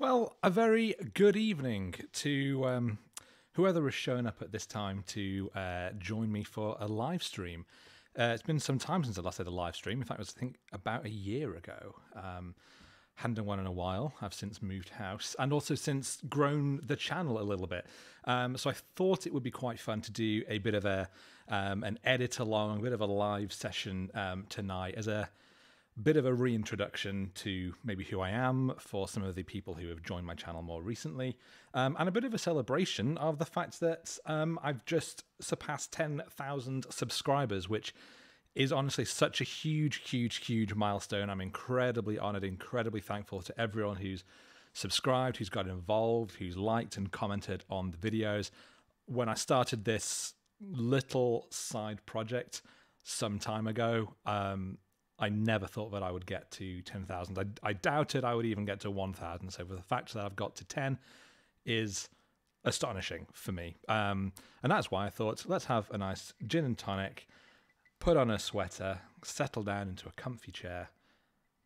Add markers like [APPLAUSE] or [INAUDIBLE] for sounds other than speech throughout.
Well, a very good evening to um, whoever has shown up at this time to uh, join me for a live stream. Uh, it's been some time since I last did a live stream. In fact, it was I think about a year ago. Um, hadn't done one in a while. I've since moved house and also since grown the channel a little bit. Um, so I thought it would be quite fun to do a bit of a um, an edit along, a bit of a live session um, tonight as a bit of a reintroduction to maybe who I am for some of the people who have joined my channel more recently, um, and a bit of a celebration of the fact that um, I've just surpassed 10,000 subscribers, which is honestly such a huge, huge, huge milestone. I'm incredibly honored, incredibly thankful to everyone who's subscribed, who's got involved, who's liked and commented on the videos. When I started this little side project some time ago, um, I never thought that I would get to 10,000. I, I doubted I would even get to 1,000. So, the fact that I've got to 10 is astonishing for me. Um, and that's why I thought, let's have a nice gin and tonic, put on a sweater, settle down into a comfy chair,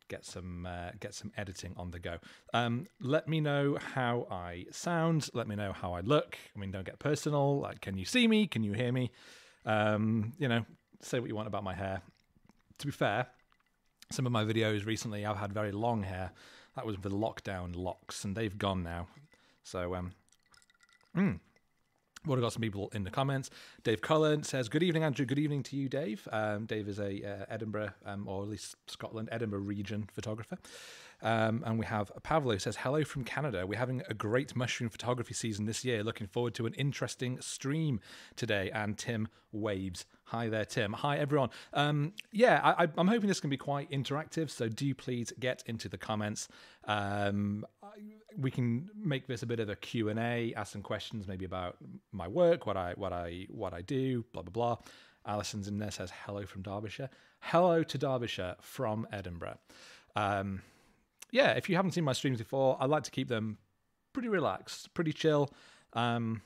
get some uh, get some editing on the go. Um, let me know how I sound. Let me know how I look. I mean, don't get personal. Like, can you see me? Can you hear me? Um, you know, say what you want about my hair. To be fair, some of my videos recently, I've had very long hair. That was the lockdown locks, and they've gone now. So, um, mm. What have got some people in the comments. Dave Cullen says, "Good evening, Andrew. Good evening to you, Dave. Um, Dave is a uh, Edinburgh, um, or at least Scotland, Edinburgh region photographer. Um, and we have Pavlo says, Hello from Canada. We're having a great mushroom photography season this year. Looking forward to an interesting stream today. And Tim Waves. Hi there, Tim. Hi, everyone. Um, yeah, I, am hoping this can be quite interactive. So do please get into the comments. Um, we can make this a bit of a Q&A, ask some questions maybe about my work, what I, what I, what I do, blah, blah, blah. Alison's in there says hello from Derbyshire. Hello to Derbyshire from Edinburgh. Um, yeah, if you haven't seen my streams before, I like to keep them pretty relaxed, pretty chill. Um,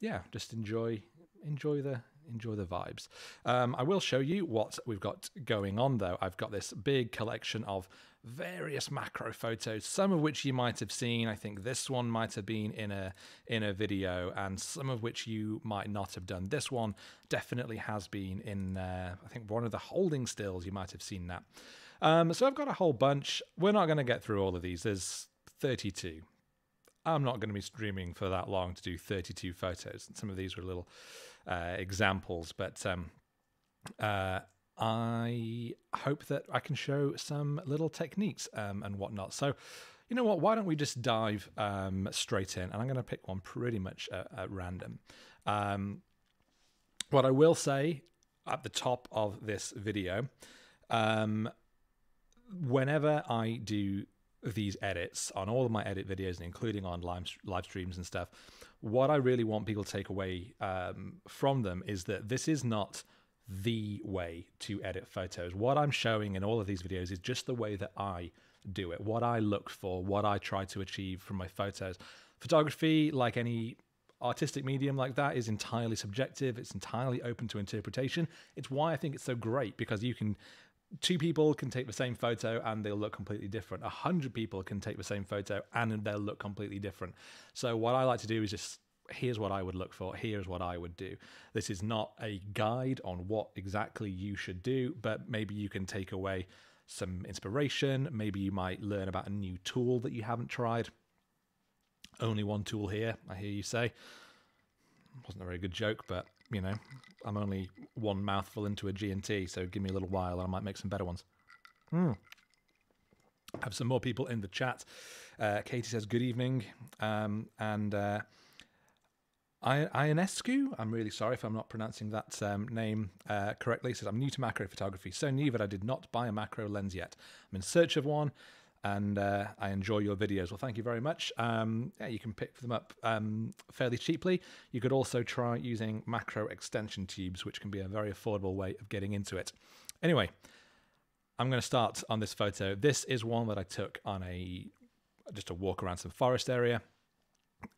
yeah, just enjoy enjoy the enjoy the vibes. Um, I will show you what we've got going on though. I've got this big collection of various macro photos, some of which you might have seen. I think this one might have been in a in a video, and some of which you might not have done. This one definitely has been in. Uh, I think one of the holding stills. You might have seen that. Um, so I've got a whole bunch. We're not going to get through all of these. There's 32. I'm not going to be streaming for that long to do 32 photos. Some of these were little uh, examples, but um, uh, I hope that I can show some little techniques um, and whatnot. So, you know what? Why don't we just dive um, straight in? And I'm going to pick one pretty much at, at random. Um, what I will say at the top of this video um, whenever I do these edits on all of my edit videos, and including on live, live streams and stuff, what I really want people to take away um, from them is that this is not the way to edit photos. What I'm showing in all of these videos is just the way that I do it, what I look for, what I try to achieve from my photos. Photography, like any artistic medium like that, is entirely subjective. It's entirely open to interpretation. It's why I think it's so great because you can two people can take the same photo and they'll look completely different. A hundred people can take the same photo and they'll look completely different. So what I like to do is just here's what I would look for, here's what I would do. This is not a guide on what exactly you should do, but maybe you can take away some inspiration. Maybe you might learn about a new tool that you haven't tried. Only one tool here, I hear you say. Wasn't a very good joke, but you know, I'm only one mouthful into a G&T, so give me a little while and I might make some better ones. Mm. Have some more people in the chat. Uh, Katie says, good evening. Um, and uh, Ionescu, I'm really sorry if I'm not pronouncing that um, name uh, correctly, says, I'm new to macro photography, so new that I did not buy a macro lens yet. I'm in search of one and uh, I enjoy your videos. Well, thank you very much. Um, yeah, you can pick them up um, fairly cheaply. You could also try using macro extension tubes, which can be a very affordable way of getting into it. Anyway, I'm going to start on this photo. This is one that I took on a just a walk around some forest area.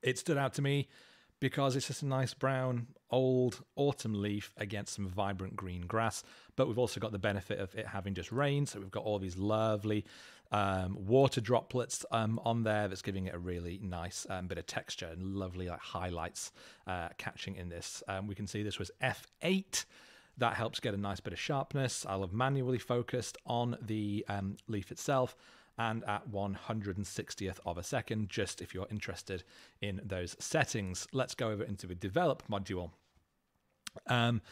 It stood out to me because it's just a nice brown old autumn leaf against some vibrant green grass but we've also got the benefit of it having just rained so we've got all these lovely um, water droplets um, on there that's giving it a really nice um, bit of texture and lovely like highlights uh, catching in this. Um, we can see this was F8. That helps get a nice bit of sharpness. I'll have manually focused on the um, leaf itself and at 160th of a second, just if you're interested in those settings. Let's go over into the develop module. Um,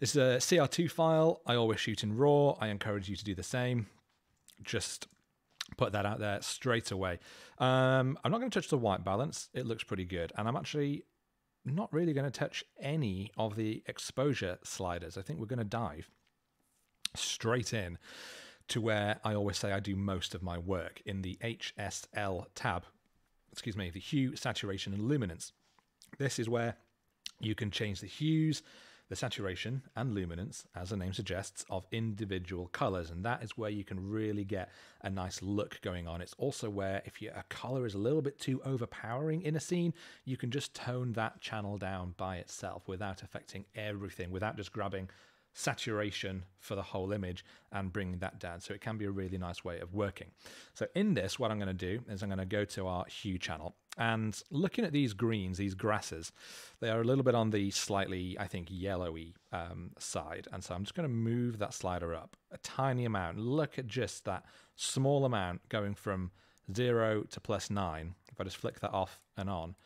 this is a CR2 file. I always shoot in RAW. I encourage you to do the same. Just put that out there straight away. Um, I'm not going to touch the white balance. It looks pretty good. And I'm actually not really going to touch any of the exposure sliders. I think we're going to dive straight in to where I always say I do most of my work in the HSL tab. Excuse me, the hue, saturation, and luminance. This is where you can change the hues, the saturation and luminance, as the name suggests, of individual colors. And that is where you can really get a nice look going on. It's also where if your, color is a little bit too overpowering in a scene, you can just tone that channel down by itself without affecting everything, without just grabbing saturation for the whole image and bringing that down. So it can be a really nice way of working. So in this, what I'm going to do is I'm going to go to our hue channel and looking at these greens, these grasses, they are a little bit on the slightly, I think, yellowy um, side. And so I'm just going to move that slider up a tiny amount. Look at just that small amount going from zero to plus nine. If I just flick that off and on,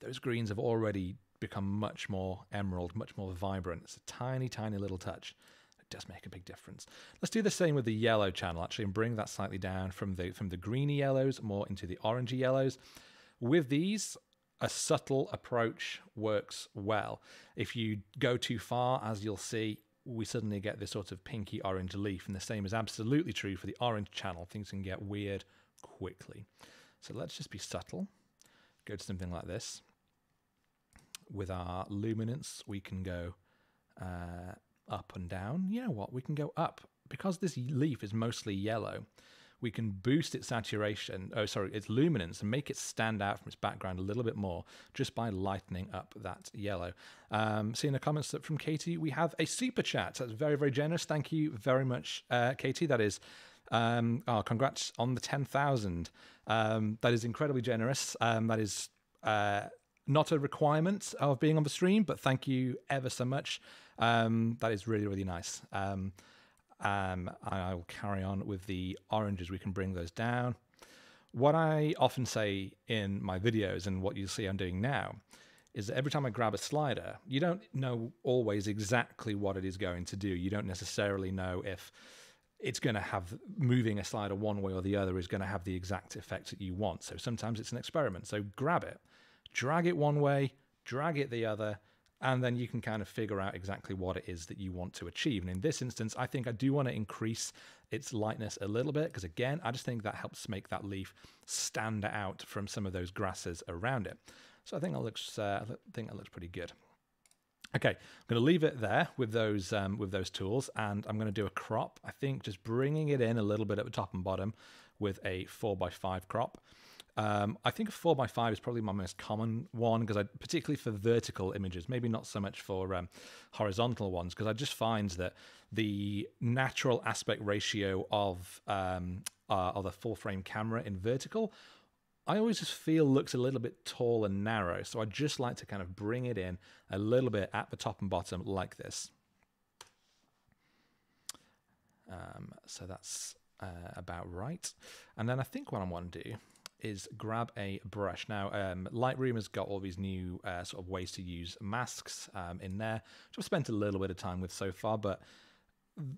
those greens have already become much more emerald, much more vibrant. It's a tiny, tiny little touch. It does make a big difference. Let's do the same with the yellow channel actually and bring that slightly down from the from the greeny yellows more into the orangey yellows. With these, a subtle approach works well. If you go too far, as you'll see, we suddenly get this sort of pinky orange leaf, and the same is absolutely true for the orange channel. Things can get weird quickly. So let's just be subtle. Go to something like this with our luminance, we can go uh, up and down. You know what? We can go up. Because this leaf is mostly yellow, we can boost its saturation, oh, sorry, its luminance and make it stand out from its background a little bit more just by lightening up that yellow. Um, seeing the comments that from Katie, we have a super chat. That's very, very generous. Thank you very much, uh, Katie. That is um, oh, congrats on the 10,000. Um, that is incredibly generous. Um, that is uh, not a requirement of being on the stream, but thank you ever so much. Um, that is really, really nice. Um, um, I will carry on with the oranges. We can bring those down. What I often say in my videos and what you see I'm doing now is that every time I grab a slider, you don't know always exactly what it is going to do. You don't necessarily know if it's going to have moving a slider one way or the other is going to have the exact effect that you want. So sometimes it's an experiment. So grab it drag it one way, drag it the other, and then you can kind of figure out exactly what it is that you want to achieve. And in this instance, I think I do want to increase its lightness a little bit because, again, I just think that helps make that leaf stand out from some of those grasses around it. So I think that looks, uh, I think that looks pretty good. Okay, I'm going to leave it there with those um, with those tools, and I'm going to do a crop. I think just bringing it in a little bit at the top and bottom with a four by five crop. Um, I think a 4x5 is probably my most common one because I, particularly for vertical images, maybe not so much for um, horizontal ones, because I just find that the natural aspect ratio of um, uh, of a full frame camera in vertical, I always just feel looks a little bit tall and narrow. So I just like to kind of bring it in a little bit at the top and bottom like this. Um, so that's uh, about right. And then I think what I want to do is grab a brush. Now, um, Lightroom has got all these new uh, sort of ways to use masks um, in there, which I've spent a little bit of time with so far, but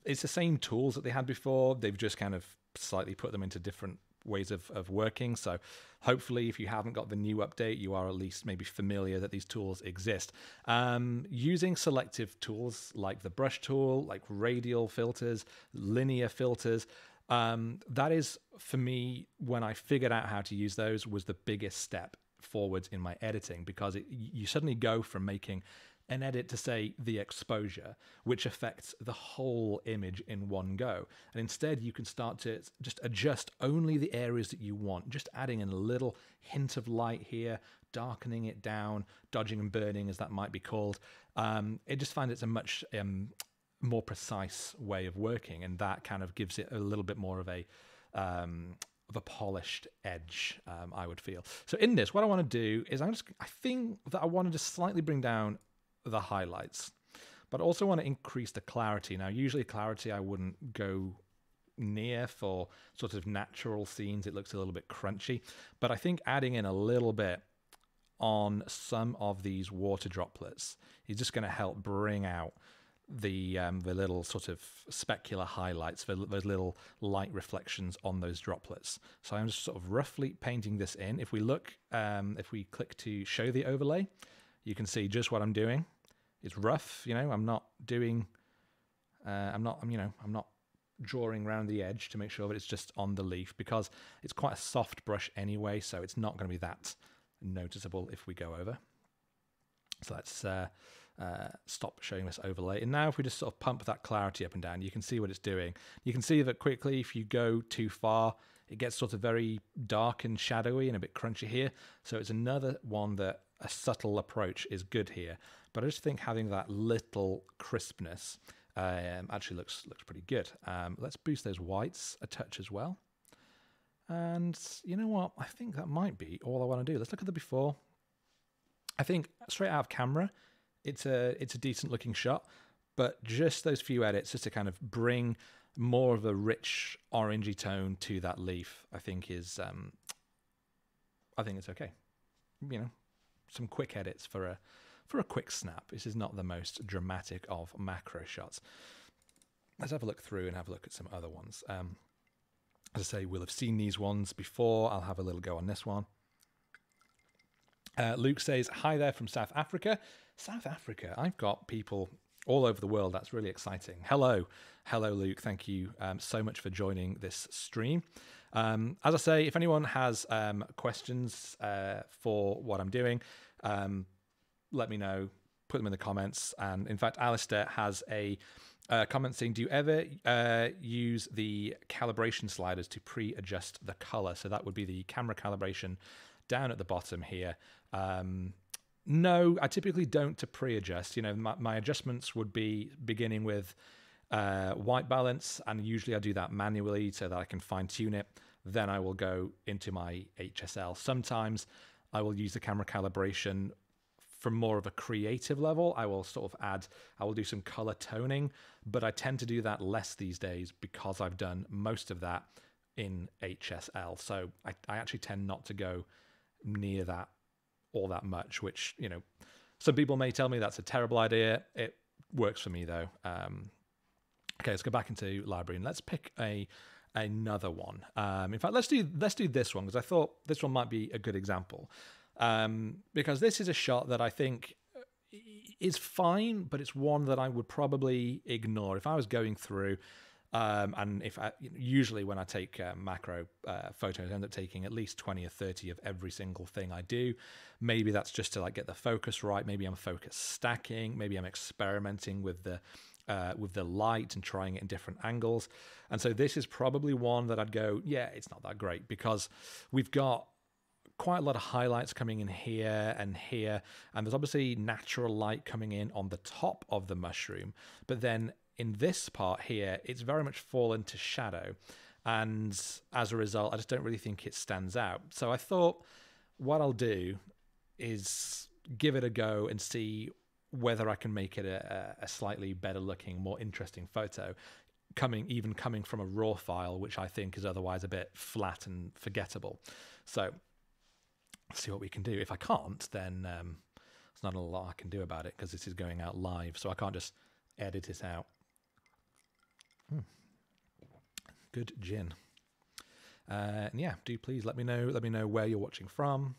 it's the same tools that they had before. They've just kind of slightly put them into different ways of, of working. So hopefully, if you haven't got the new update, you are at least maybe familiar that these tools exist. Um, using selective tools like the brush tool, like radial filters, linear filters, um, that is for me when I figured out how to use those was the biggest step forwards in my editing because it, you suddenly go from making an edit to say the exposure, which affects the whole image in one go. And instead, you can start to just adjust only the areas that you want, just adding in a little hint of light here, darkening it down, dodging and burning, as that might be called. Um, it just finds it's a much um, more precise way of working, and that kind of gives it a little bit more of a um, of a polished edge. Um, I would feel so in this. What I want to do is I'm just I think that I wanted to just slightly bring down the highlights, but I also want to increase the clarity. Now, usually clarity I wouldn't go near for sort of natural scenes. It looks a little bit crunchy, but I think adding in a little bit on some of these water droplets is just going to help bring out the um, the little sort of specular highlights, the, those little light reflections on those droplets. So I'm just sort of roughly painting this in. If we look, um, if we click to show the overlay, you can see just what I'm doing. It's rough, you know. I'm not doing, uh, I'm not, I'm you know, I'm not drawing around the edge to make sure that it's just on the leaf because it's quite a soft brush anyway, so it's not going to be that noticeable if we go over. So let's uh, uh, stop showing this overlay. And now if we just sort of pump that clarity up and down, you can see what it's doing. You can see that quickly if you go too far, it gets sort of very dark and shadowy and a bit crunchy here. So it's another one that a subtle approach is good here. But I just think having that little crispness um, actually looks looks pretty good. Um, let's boost those whites a touch as well. And you know what? I think that might be all I want to do. Let's look at the before. I think straight out of camera, it's a it's a decent looking shot, but just those few edits just to kind of bring more of a rich orangey tone to that leaf, I think is um, I think it's okay. You know, some quick edits for a for a quick snap. This is not the most dramatic of macro shots. Let's have a look through and have a look at some other ones. Um, as I say, we'll have seen these ones before. I'll have a little go on this one. Uh, Luke says, Hi there from South Africa. South Africa, I've got people all over the world. That's really exciting. Hello. Hello, Luke. Thank you um, so much for joining this stream. Um, as I say, if anyone has um, questions uh, for what I'm doing, um, let me know. Put them in the comments. And in fact, Alistair has a uh, comment saying, "Do you ever uh, use the calibration sliders to pre-adjust the color?" So that would be the camera calibration down at the bottom here. Um, no, I typically don't to pre-adjust. You know, my, my adjustments would be beginning with uh, white balance, and usually I do that manually so that I can fine tune it. Then I will go into my HSL. Sometimes I will use the camera calibration from more of a creative level, I will sort of add, I will do some color toning, but I tend to do that less these days because I've done most of that in HSL. So I, I actually tend not to go near that all that much, which, you know, some people may tell me that's a terrible idea. It works for me though. Um, okay, let's go back into library and let's pick a another one. Um, in fact, let's do let's do this one because I thought this one might be a good example um, because this is a shot that I think uh, is fine, but it's one that I would probably ignore if I was going through. Um, and if I, usually when I take uh, macro uh, photos, I end up taking at least 20 or 30 of every single thing I do. Maybe that's just to like get the focus right. Maybe I'm focus stacking. Maybe I'm experimenting with the uh, with the light and trying it in different angles. And so this is probably one that I'd go, yeah, it's not that great because we've got quite a lot of highlights coming in here and here. And there's obviously natural light coming in on the top of the mushroom. But then in this part here, it's very much fallen to shadow. And as a result, I just don't really think it stands out. So I thought what I'll do is give it a go and see whether I can make it a, a slightly better looking, more interesting photo coming even coming from a raw file which i think is otherwise a bit flat and forgettable so see what we can do. If I can't, then um, there's not a lot I can do about it because this is going out live, so I can't just edit it out. Hmm. Good gin. Uh, and yeah, do please let me know. Let me know where you're watching from,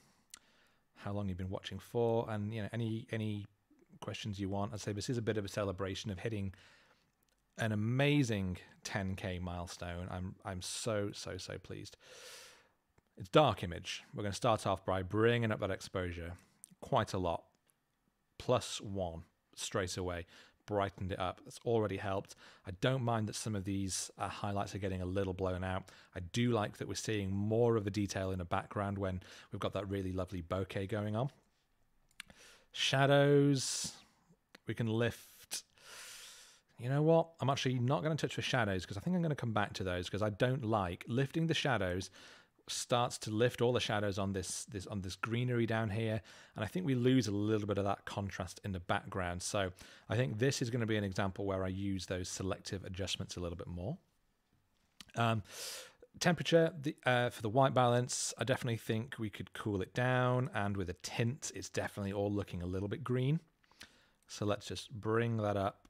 how long you've been watching for, and you know any any questions you want. I'd say this is a bit of a celebration of hitting an amazing 10k milestone. I'm I'm so so so pleased. It's dark image. We're going to start off by bringing up that exposure quite a lot. Plus one straight away. Brightened it up. That's already helped. I don't mind that some of these uh, highlights are getting a little blown out. I do like that we're seeing more of the detail in the background when we've got that really lovely bokeh going on. Shadows. We can lift you know what? I'm actually not going to touch the shadows because I think I'm going to come back to those because I don't like lifting the shadows starts to lift all the shadows on this this on this greenery down here. And I think we lose a little bit of that contrast in the background. So I think this is going to be an example where I use those selective adjustments a little bit more. Um, temperature the, uh, for the white balance I definitely think we could cool it down. And with a tint it's definitely all looking a little bit green. So let's just bring that up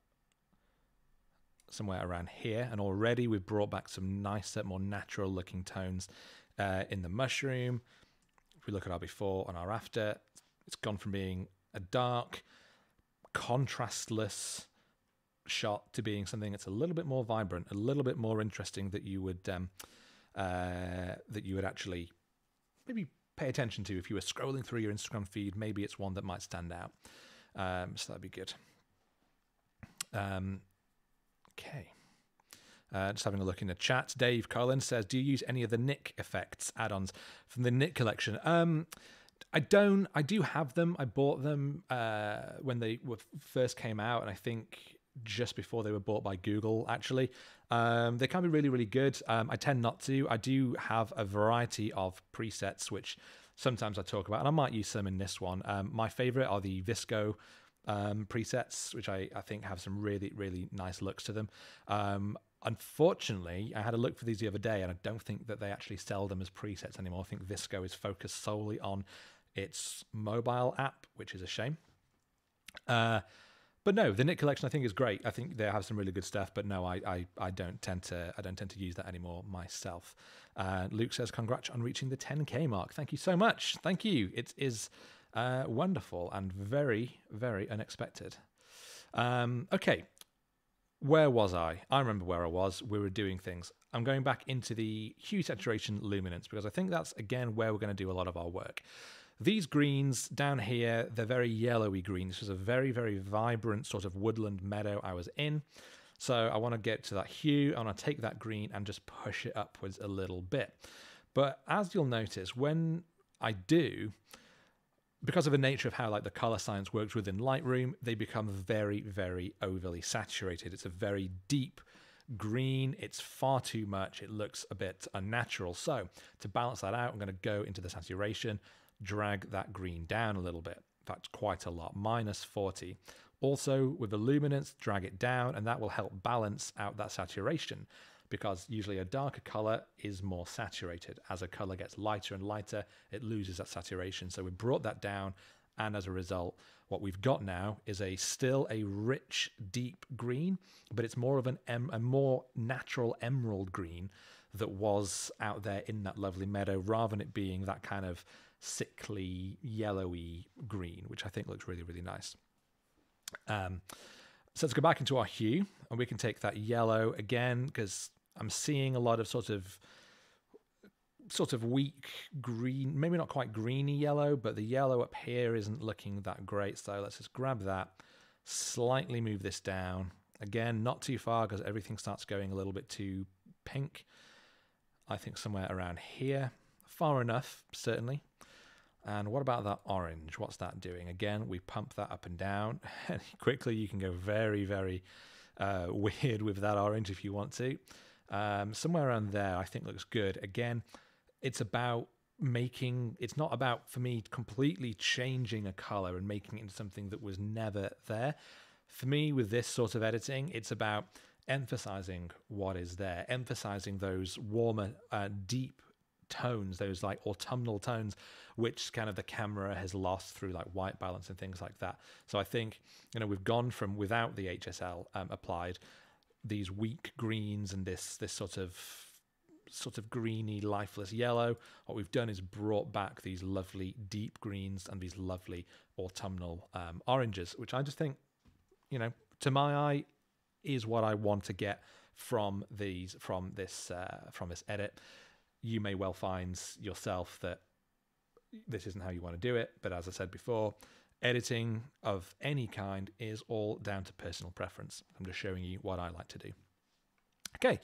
somewhere around here. And already we've brought back some nicer more natural looking tones uh, in the mushroom. If we look at our before and our after it's gone from being a dark contrastless shot to being something that's a little bit more vibrant a little bit more interesting that you would um, uh, that you would actually maybe pay attention to if you were scrolling through your instagram feed. Maybe it's one that might stand out. Um, so that'd be good. Um, Okay. Uh, just having a look in the chat. Dave Collins says, "Do you use any of the Nik effects add-ons from the Nik collection?" Um, I don't. I do have them. I bought them uh, when they were first came out, and I think just before they were bought by Google. Actually, um, they can be really, really good. Um, I tend not to. I do have a variety of presets, which sometimes I talk about, and I might use some in this one. Um, my favorite are the VSCO um, presets, which I, I think have some really, really nice looks to them. Um, unfortunately, I had a look for these the other day, and I don't think that they actually sell them as presets anymore. I think VSCO is focused solely on its mobile app, which is a shame. Uh, but no, the Nik collection I think is great. I think they have some really good stuff. But no, I I, I don't tend to I don't tend to use that anymore myself. Uh, Luke says, "Congrats on reaching the 10k mark. Thank you so much. Thank you. It is uh, wonderful and very, very unexpected. Um, okay, where was I? I remember where I was. We were doing things. I'm going back into the hue saturation luminance because I think that's again where we're going to do a lot of our work. These greens down here, they're very yellowy green. This was a very, very vibrant sort of woodland meadow I was in. So I want to get to that hue. I want to take that green and just push it upwards a little bit. But as you'll notice, when I do, because of the nature of how like the color science works within Lightroom, they become very, very overly saturated. It's a very deep green. It's far too much. It looks a bit unnatural. So to balance that out, I'm going to go into the saturation, drag that green down a little bit. Fact, quite a lot, minus 40. Also with the luminance, drag it down, and that will help balance out that saturation because usually a darker color is more saturated. As a color gets lighter and lighter, it loses that saturation. So we brought that down, and as a result, what we've got now is a still a rich, deep green, but it's more of an a more natural emerald green that was out there in that lovely meadow, rather than it being that kind of sickly, yellowy green, which I think looks really, really nice. Um, so let's go back into our hue, and we can take that yellow again because I'm seeing a lot of sort of sort of weak green, maybe not quite greeny yellow, but the yellow up here isn't looking that great. So let's just grab that, slightly move this down. Again, not too far because everything starts going a little bit too pink. I think somewhere around here. Far enough, certainly. And what about that orange? What's that doing? Again, we pump that up and down. [LAUGHS] Quickly you can go very, very uh, [LAUGHS] weird with that orange if you want to. Um, somewhere around there, I think looks good. Again, it's about making it's not about for me completely changing a color and making it into something that was never there for me with this sort of editing it's about emphasizing what is there emphasizing those warmer uh, deep tones those like autumnal tones which kind of the camera has lost through like white balance and things like that so i think you know we've gone from without the hsl um, applied these weak greens and this this sort of sort of greeny lifeless yellow. What we've done is brought back these lovely deep greens and these lovely autumnal um, oranges which i just think you know to my eye is what i want to get from these from this uh, from this edit. You may well find yourself that this isn't how you want to do it but as i said before editing of any kind is all down to personal preference. I'm just showing you what I like to do. Okay,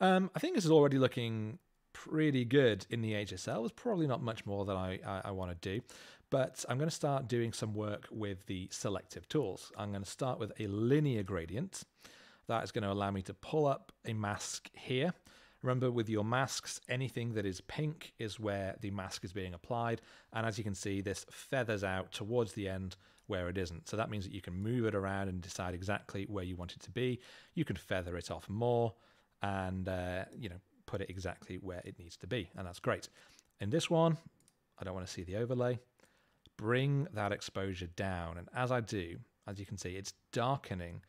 um, I think this is already looking pretty good in the HSL. There's probably not much more that I, I, I want to do, but I'm going to start doing some work with the selective tools. I'm going to start with a linear gradient. That is going to allow me to pull up a mask here. Remember, with your masks, anything that is pink is where the mask is being applied. And as you can see, this feathers out towards the end where it isn't. So that means that you can move it around and decide exactly where you want it to be. You can feather it off more and, uh, you know, put it exactly where it needs to be. And that's great. In this one, I don't want to see the overlay. Bring that exposure down. And as I do, as you can see, it's darkening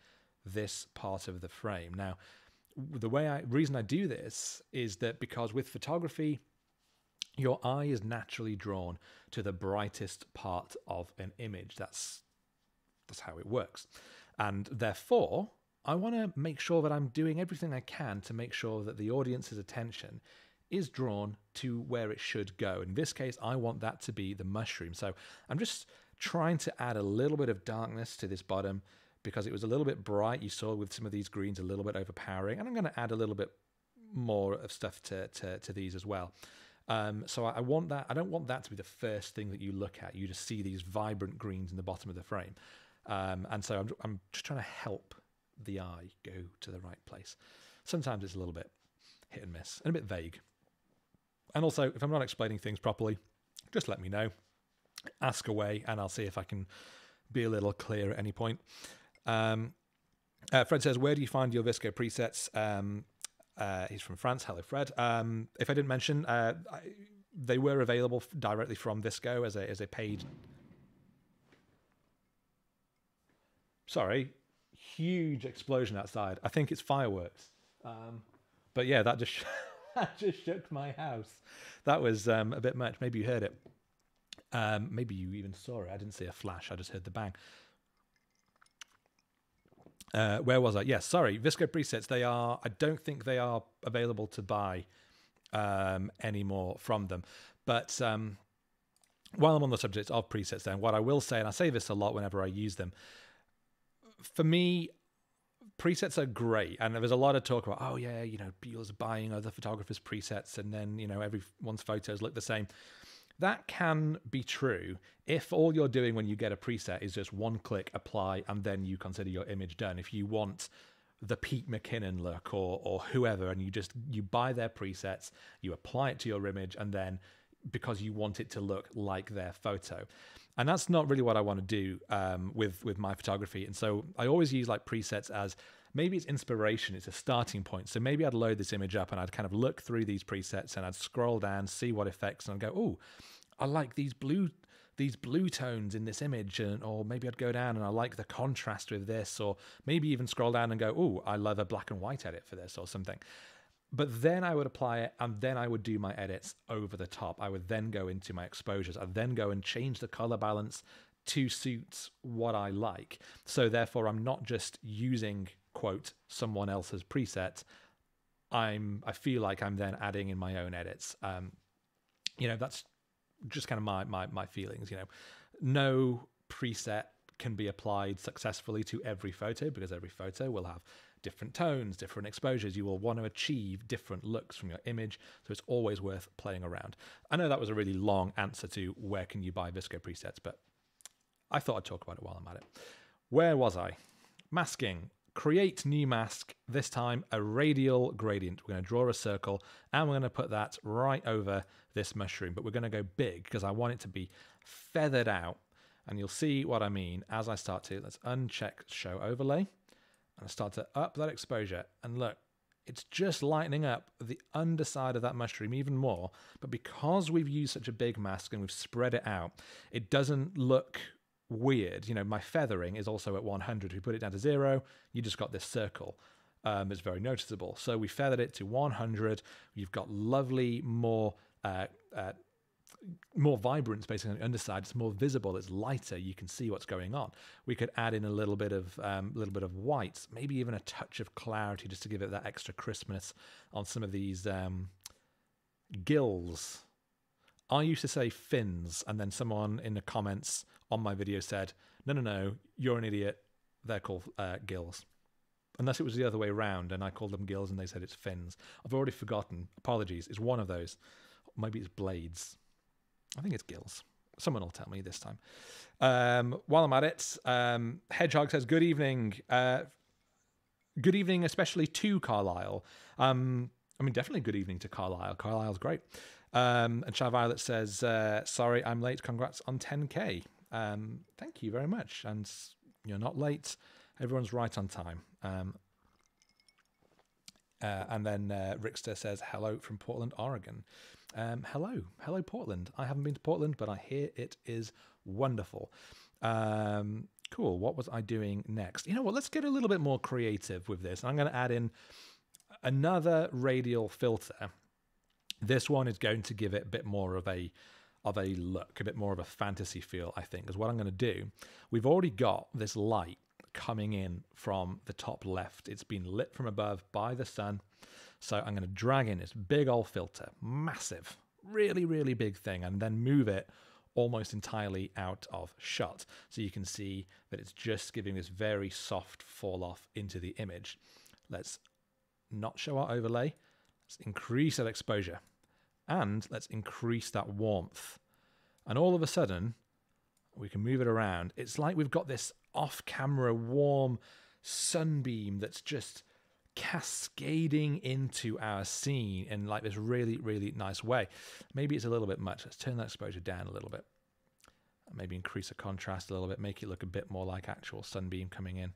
this part of the frame. Now, the way I reason I do this is that because with photography, your eye is naturally drawn to the brightest part of an image. That's that's how it works. And therefore, I want to make sure that I'm doing everything I can to make sure that the audience's attention is drawn to where it should go. In this case, I want that to be the mushroom. So I'm just trying to add a little bit of darkness to this bottom because it was a little bit bright. You saw with some of these greens a little bit overpowering. And I'm going to add a little bit more of stuff to, to, to these as well. Um, so I, I want that. I don't want that to be the first thing that you look at. You just see these vibrant greens in the bottom of the frame. Um, and so I'm, I'm just trying to help the eye go to the right place. Sometimes it's a little bit hit and miss and a bit vague. And also, if I'm not explaining things properly, just let me know. Ask away, and I'll see if I can be a little clear at any point. Um, uh, Fred says, "Where do you find your VSCO presets?" Um, uh, he's from France. Hello, Fred. Um, if I didn't mention, uh, I, they were available directly from VSCO as a as a paid. Sorry, huge explosion outside. I think it's fireworks. Um, but yeah, that just [LAUGHS] that just shook my house. That was um, a bit much. Maybe you heard it. Um, maybe you even saw it. I didn't see a flash. I just heard the bang. Uh, where was I? Yes, sorry. VSCO presets. They are. I don't think they are available to buy um, anymore from them. But um, while I'm on the subject of presets, then what I will say, and I say this a lot whenever I use them, for me, presets are great and there's a lot of talk about oh yeah you know people's buying other photographers presets and then you know everyone's photos look the same that can be true if all you're doing when you get a preset is just one click apply and then you consider your image done if you want the Pete McKinnon look or or whoever and you just you buy their presets you apply it to your image and then because you want it to look like their photo and that's not really what I want to do um, with with my photography. And so I always use like presets as maybe it's inspiration, it's a starting point. So maybe I'd load this image up and I'd kind of look through these presets and I'd scroll down, see what effects, and I'd go, oh, I like these blue these blue tones in this image and or maybe I'd go down and I like the contrast with this or maybe even scroll down and go oh I love a black and white edit for this or something but then I would apply it and then I would do my edits over the top. I would then go into my exposures. I'd then go and change the color balance to suit what I like. So therefore I'm not just using quote someone else's preset. I'm I feel like I'm then adding in my own edits. Um, you know, that's just kind of my my my feelings, you know. No preset can be applied successfully to every photo because every photo will have different tones, different exposures. You will want to achieve different looks from your image. So it's always worth playing around. I know that was a really long answer to where can you buy VSCO presets, but I thought I'd talk about it while I'm at it. Where was I? Masking. Create new mask, this time a radial gradient. We're going to draw a circle and we're going to put that right over this mushroom, but we're going to go big because I want it to be feathered out. And you'll see what I mean as I start to. Let's uncheck show overlay and I start to up that exposure and look, it's just lightening up the underside of that mushroom even more. But because we've used such a big mask and we've spread it out, it doesn't look weird. You know, my feathering is also at 100. If we put it down to zero, you just got this circle. Um, it's very noticeable. So we feathered it to 100. You've got lovely, more uh, uh, more vibrant basically on the underside. It's more visible. It's lighter. You can see what's going on. We could add in a little bit of a um, little bit of white, maybe even a touch of clarity, just to give it that extra crispness on some of these um, gills. I used to say fins, and then someone in the comments on my video said, "No, no, no, you're an idiot. They're called uh, gills." Unless it was the other way around, and I called them gills, and they said it's fins. I've already forgotten. Apologies. It's one of those. Maybe it's blades. I think it's gills. Someone will tell me this time. Um, while I'm at it, um, Hedgehog says, Good evening. Uh, good evening, especially to Carlisle. Um, I mean, definitely good evening to Carlisle. Carlisle's great. Um, and Chai Violet says, uh, "Sorry, I'm late. Congrats on 10k. Um, thank you very much. And you're not late. Everyone's right on time." Um, uh, and then uh, Rickster says, "Hello from Portland, Oregon." Um, hello, hello, Portland. I haven't been to Portland, but I hear it is wonderful. Um, cool. What was I doing next? You know what? Let's get a little bit more creative with this. I'm going to add in another radial filter. This one is going to give it a bit more of a of a look, a bit more of a fantasy feel, I think, is what I'm going to do. We've already got this light coming in from the top left. It's been lit from above by the sun. So I'm going to drag in this big old filter, massive, really, really big thing, and then move it almost entirely out of shot. So you can see that it's just giving this very soft fall off into the image. Let's not show our overlay. Let's increase that exposure and let's increase that warmth. And all of a sudden, we can move it around. It's like we've got this off camera warm sunbeam that's just cascading into our scene in like this really, really nice way. Maybe it's a little bit much. Let's turn that exposure down a little bit. Maybe increase the contrast a little bit, make it look a bit more like actual sunbeam coming in.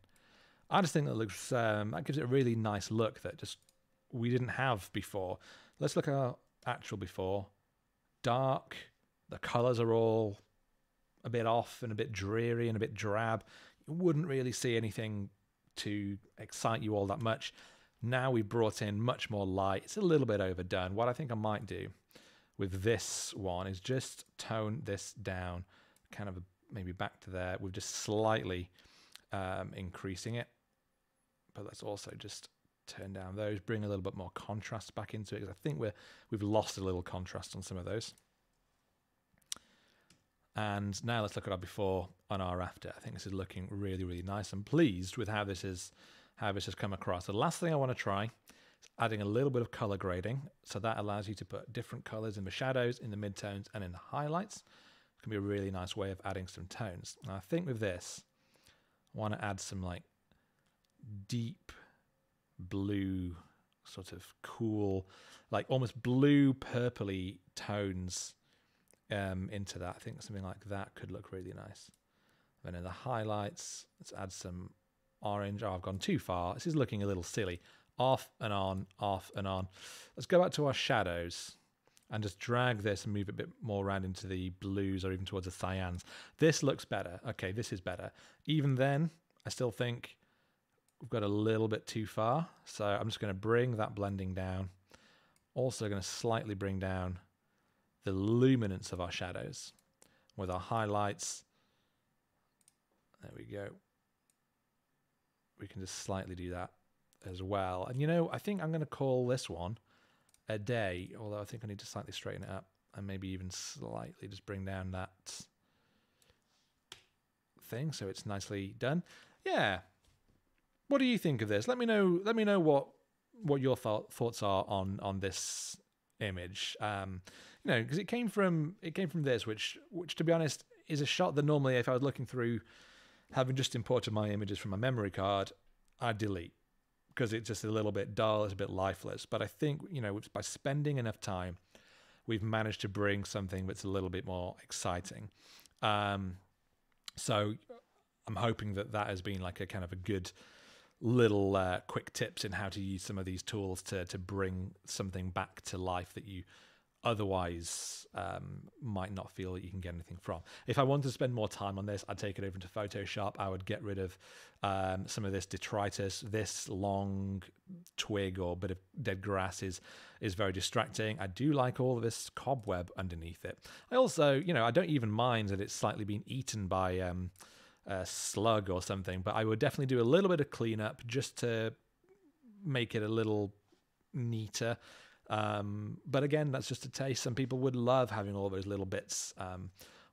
I just think that looks um, that gives it a really nice look that just we didn't have before. Let's look at our actual before. Dark. The colors are all a bit off and a bit dreary and a bit drab. You wouldn't really see anything to excite you all that much. Now we've brought in much more light. It's a little bit overdone. What I think I might do with this one is just tone this down, kind of maybe back to there. We're just slightly um, increasing it. But let's also just turn down those, bring a little bit more contrast back into it because I think we're we've lost a little contrast on some of those. And now let's look at our before and our after. I think this is looking really, really nice. I'm pleased with how this is how this has come across. The last thing I want to try is adding a little bit of color grading. So that allows you to put different colors in the shadows, in the midtones, and in the highlights. It can be a really nice way of adding some tones. And I think with this, I want to add some like deep blue, sort of cool, like almost blue purpley tones um, into that. I think something like that could look really nice. And in the highlights, let's add some orange. Oh, I've gone too far. This is looking a little silly. Off and on, off and on. Let's go back to our shadows and just drag this and move it a bit more around into the blues or even towards the cyans. This looks better. Okay, this is better. Even then, I still think we've got a little bit too far. So I'm just going to bring that blending down. Also going to slightly bring down the luminance of our shadows with our highlights. There we go we can just slightly do that as well. And you know, I think I'm going to call this one a day, although I think I need to slightly straighten it up and maybe even slightly just bring down that thing so it's nicely done. Yeah. What do you think of this? Let me know. Let me know what what your th- thoughts are on on this image. Um, you know, because it came from it came from this, which which to be honest is a shot that normally if I was looking through having just imported my images from my memory card, I'd delete because it's just a little bit dull, it's a bit lifeless. But I think, you know, by spending enough time, we've managed to bring something that's a little bit more exciting. Um, so I'm hoping that that has been like a kind of a good little uh, quick tips in how to use some of these tools to to bring something back to life that you otherwise um, might not feel that you can get anything from. If I wanted to spend more time on this, I'd take it over to Photoshop. I would get rid of um, some of this detritus. This long twig or bit of dead grass is, is very distracting. I do like all of this cobweb underneath it. I also, you know, I don't even mind that it's slightly been eaten by um, a slug or something, but I would definitely do a little bit of cleanup just to make it a little neater um, but again, that's just a taste. Some people would love having all those little bits um,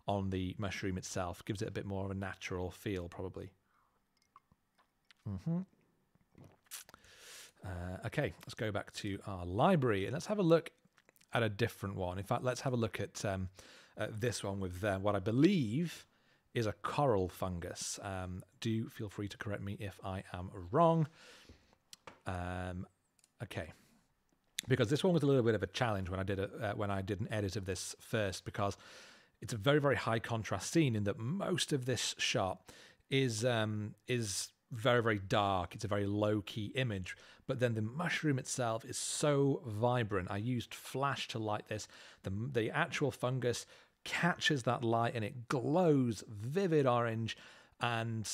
on the mushroom itself. Gives it a bit more of a natural feel, probably. Mm-hmm. Uh, okay, let's go back to our library and let's have a look at a different one. In fact, let's have a look at, um, at this one with uh, what I believe is a coral fungus. Um, do feel free to correct me if I am wrong. Um, okay, because this one was a little bit of a challenge when I did a, uh, when I did an edit of this first because it's a very very high contrast scene in that most of this shot is um, is very very dark. It's a very low key image, but then the mushroom itself is so vibrant. I used flash to light this. The the actual fungus catches that light and it glows vivid orange and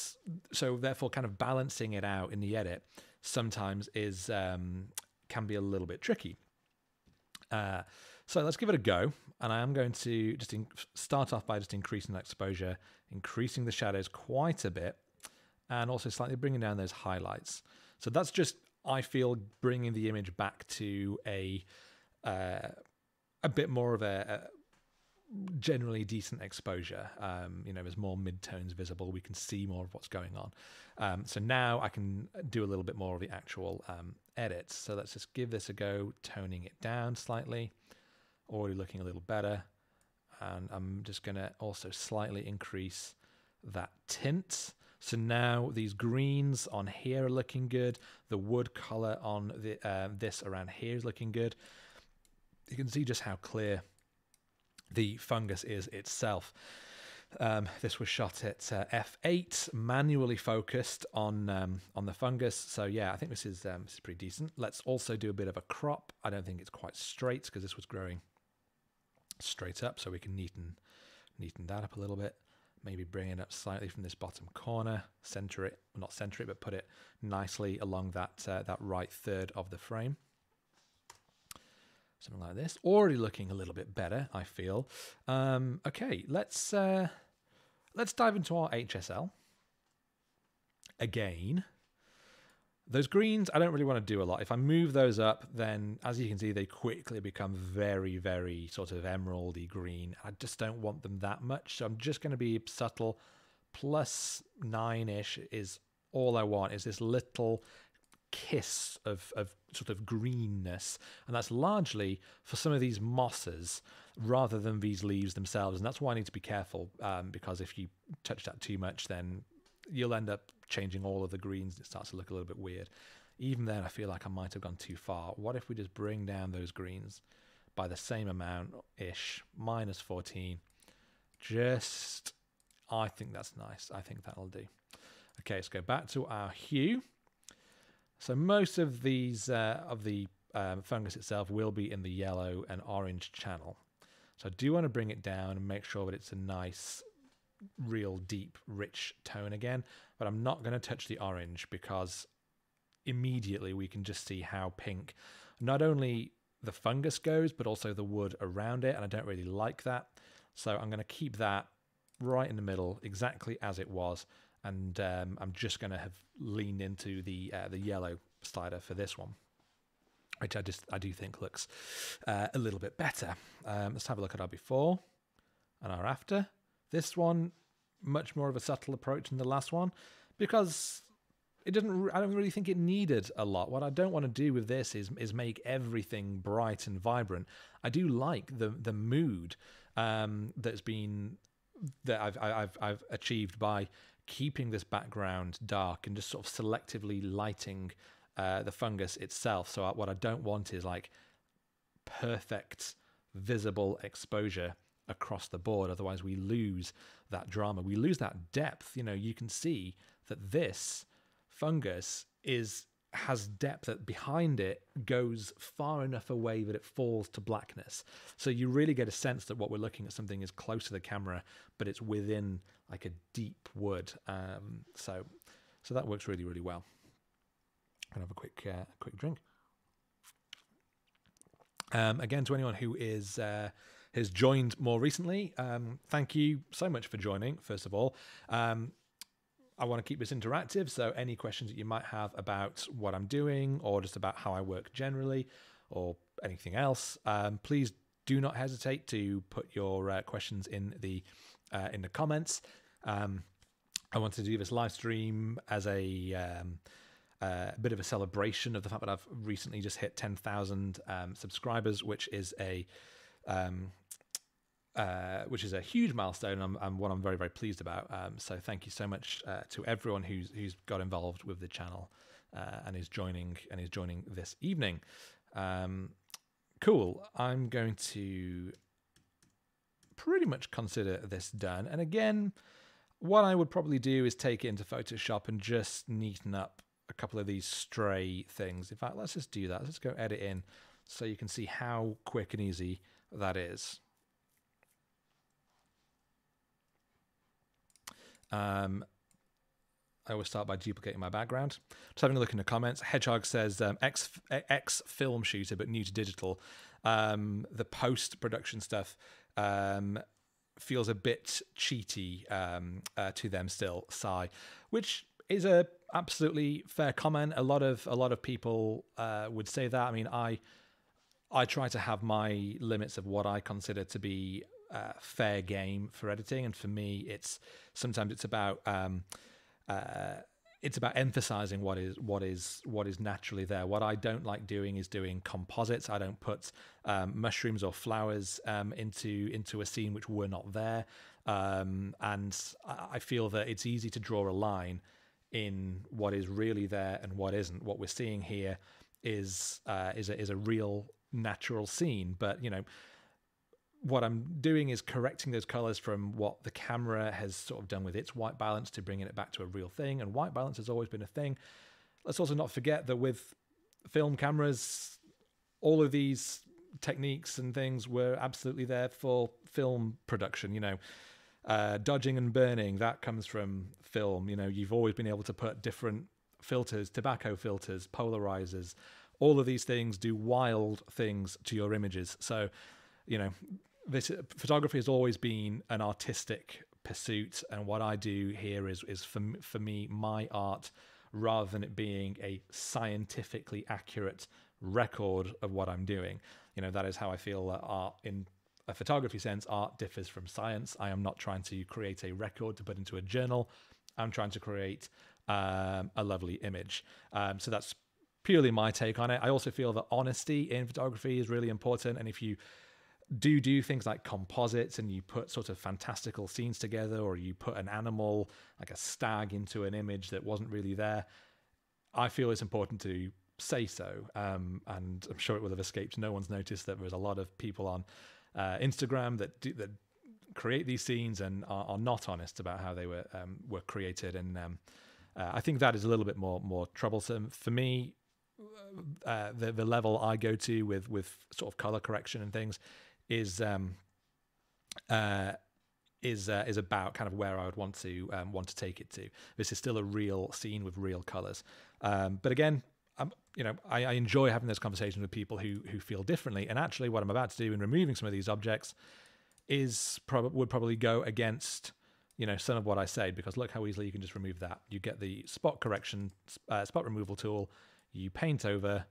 so therefore kind of balancing it out in the edit sometimes is um, can be a little bit tricky. Uh, so let's give it a go and i am going to just in- start off by just increasing the exposure increasing the shadows quite a bit and also slightly bringing down those highlights. So that's just i feel bringing the image back to a uh, a bit more of a, generally decent exposure. Um, you know, there's more mid-tones visible. We can see more of what's going on. Um, so now I can do a little bit more of the actual um, edits. So let's just give this a go, toning it down slightly. Already looking a little better. And I'm just going to also slightly increase that tint. So now these greens on here are looking good. The wood color on the, uh, this around here is looking good. You can see just how clear the fungus is itself. Um, this was shot at uh, f8, manually focused on um, on the fungus. So yeah, I think this is um, this is pretty decent. Let's also do a bit of a crop. I don't think it's quite straight because this was growing straight up, so we can neaten neaten that up a little bit. Maybe bring it up slightly from this bottom corner, center it, not center it, but put it nicely along that uh, that right third of the frame something like this. Already looking a little bit better, I feel. Um, okay, let's uh, let's dive into our HSL again. Those greens, I don't really want to do a lot. If I move those up, then as you can see, they quickly become very, very sort of emeraldy green. I just don't want them that much. So I'm just going to be subtle. Plus nine ish is all I want, is this little kiss of, of sort of greenness. And that's largely for some of these mosses rather than these leaves themselves. And that's why I need to be careful um, because if you touch that too much, then you'll end up changing all of the greens. It starts to look a little bit weird. Even then, I feel like I might have gone too far. What if we just bring down those greens by the same amount ish, minus 14? Just, I think that's nice. I think that'll do. Okay, let's go back to our hue. So most of these uh, of the um, fungus itself will be in the yellow and orange channel. So I do want to bring it down and make sure that it's a nice, real deep, rich tone again. But I'm not going to touch the orange because immediately we can just see how pink not only the fungus goes, but also the wood around it. And I don't really like that. So I'm going to keep that right in the middle, exactly as it was and um, I'm just going to have leaned into the uh, the yellow slider for this one, which I just I do think looks uh, a little bit better. Um, let's have a look at our before and our after. This one much more of a subtle approach than the last one because it didn't I don't really think it needed a lot. What I don't want to do with this is is make everything bright and vibrant. I do like the the mood um, that's been that I've I've I've achieved by keeping this background dark and just sort of selectively lighting uh, the fungus itself. So what I don't want is like perfect visible exposure across the board. Otherwise, we lose that drama. We lose that depth. You know, you can see that this fungus is has depth that behind it goes far enough away that it falls to blackness. So you really get a sense that what we're looking at something is close to the camera, but it's within like a deep wood. Um, so so that works really really well. Gonna have a quick uh, quick drink. Um, again, to anyone who is uh, has joined more recently, um, thank you so much for joining. First of all, um, I want to keep this interactive, so any questions that you might have about what I'm doing, or just about how I work generally, or anything else, um, please do not hesitate to put your uh, questions in the uh, in the comments. Um, I wanted to do this live stream as a um, uh, bit of a celebration of the fact that I've recently just hit 10,000 um, subscribers, which is a um, uh, which is a huge milestone and, and, one I'm very very pleased about. Um, so thank you so much uh, to everyone who's who's got involved with the channel uh, and is joining and is joining this evening. Um, cool. I'm going to pretty much consider this done. And again, what I would probably do is take it into Photoshop and just neaten up a couple of these stray things. In fact, let's just do that. Let's go edit in so you can see how quick and easy that is. Um, I always start by duplicating my background. Just having a look in the comments. Hedgehog says um, ex ex film shooter but new to digital. Um, the post production stuff um, feels a bit cheaty um, uh, to them still. Sigh, which is a absolutely fair comment. A lot of a lot of people uh, would say that. I mean, I I try to have my limits of what I consider to be uh, fair game for editing, and for me, it's sometimes it's about um, uh, it's about emphasizing what is what is what is naturally there. What I don't like doing is doing composites. I don't put um, mushrooms or flowers um, into into a scene which were not there, um, and I feel that it's easy to draw a line in what is really there and what isn't. What we're seeing here is uh, is a, is a real natural scene, but you know what I'm doing is correcting those colors from what the camera has sort of done with its white balance to bringing it back to a real thing. And white balance has always been a thing. Let's also not forget that with film cameras, all of these techniques and things were absolutely there for film production. You know, uh, dodging and burning that comes from film. You know, you've always been able to put different filters, tobacco filters, polarizers. All of these things do wild things to your images. So, you know, this photography has always been an artistic pursuit, and what I do here is is for for me my art rather than it being a scientifically accurate record of what I'm doing. You know that is how I feel that art in a photography sense art differs from science. I am not trying to create a record to put into a journal. I'm trying to create um, a lovely image. Um, so that's purely my take on it. I also feel that honesty in photography is really important, and if you do do things like composites and you put sort of fantastical scenes together or you put an animal like a stag into an image that wasn't really there? I feel it's important to say so um, and i'm sure it will have escaped. No one's noticed that there's a lot of people on uh, instagram that do, that create these scenes and are, are, not honest about how they were um, were created. And um, uh, i think that is a little bit more more troublesome. For me uh, the the level I go to with with sort of color correction and things is um, uh, is uh, is about kind of where I would want to um, want to take it to. This is still a real scene with real colors, um, but again. I'm, you know, I, I enjoy having those conversations with people who who feel differently. And actually, what I'm about to do in removing some of these objects is prob- would probably go against you know some of what I say because look how easily you can just remove that. You get the spot correction, uh, spot removal tool. You paint over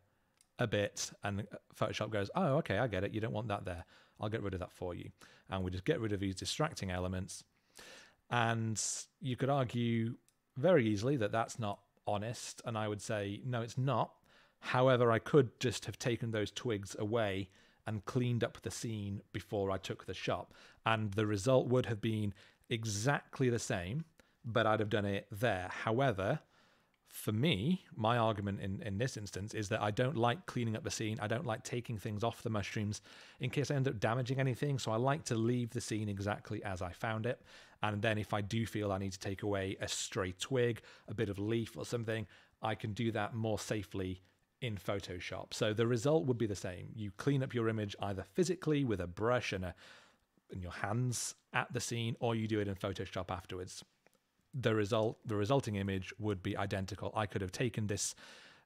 a bit, and Photoshop goes, "Oh, okay, I get it. You don't want that there. I'll get rid of that for you. And we just get rid of these distracting elements. And you could argue very easily that that's not honest. And I would say, no, it's not. However, I could just have taken those twigs away and cleaned up the scene before I took the shot. And the result would have been exactly the same, but I'd have done it there. However, for me, my argument in, in this instance is that I don't like cleaning up the scene. I don't like taking things off the mushrooms in case I end up damaging anything. So I like to leave the scene exactly as I found it. And then if I do feel I need to take away a stray twig, a bit of leaf or something, I can do that more safely in Photoshop. So the result would be the same. You clean up your image either physically with a brush and a in your hands at the scene, or you do it in Photoshop afterwards the result the resulting image would be identical. I could have taken this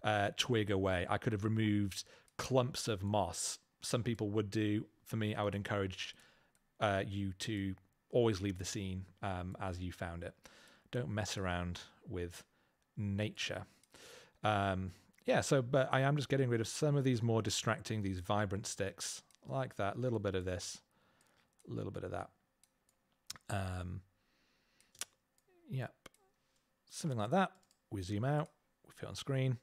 uh, twig away. I could have removed clumps of moss. Some people would do. For me, I would encourage uh, you to always leave the scene um, as you found it. Don't mess around with nature. Um, yeah, so but I am just getting rid of some of these more distracting, these vibrant sticks like that. A little bit of this, a little bit of that. Um, Yep. Something like that. We zoom out, we fit on screen,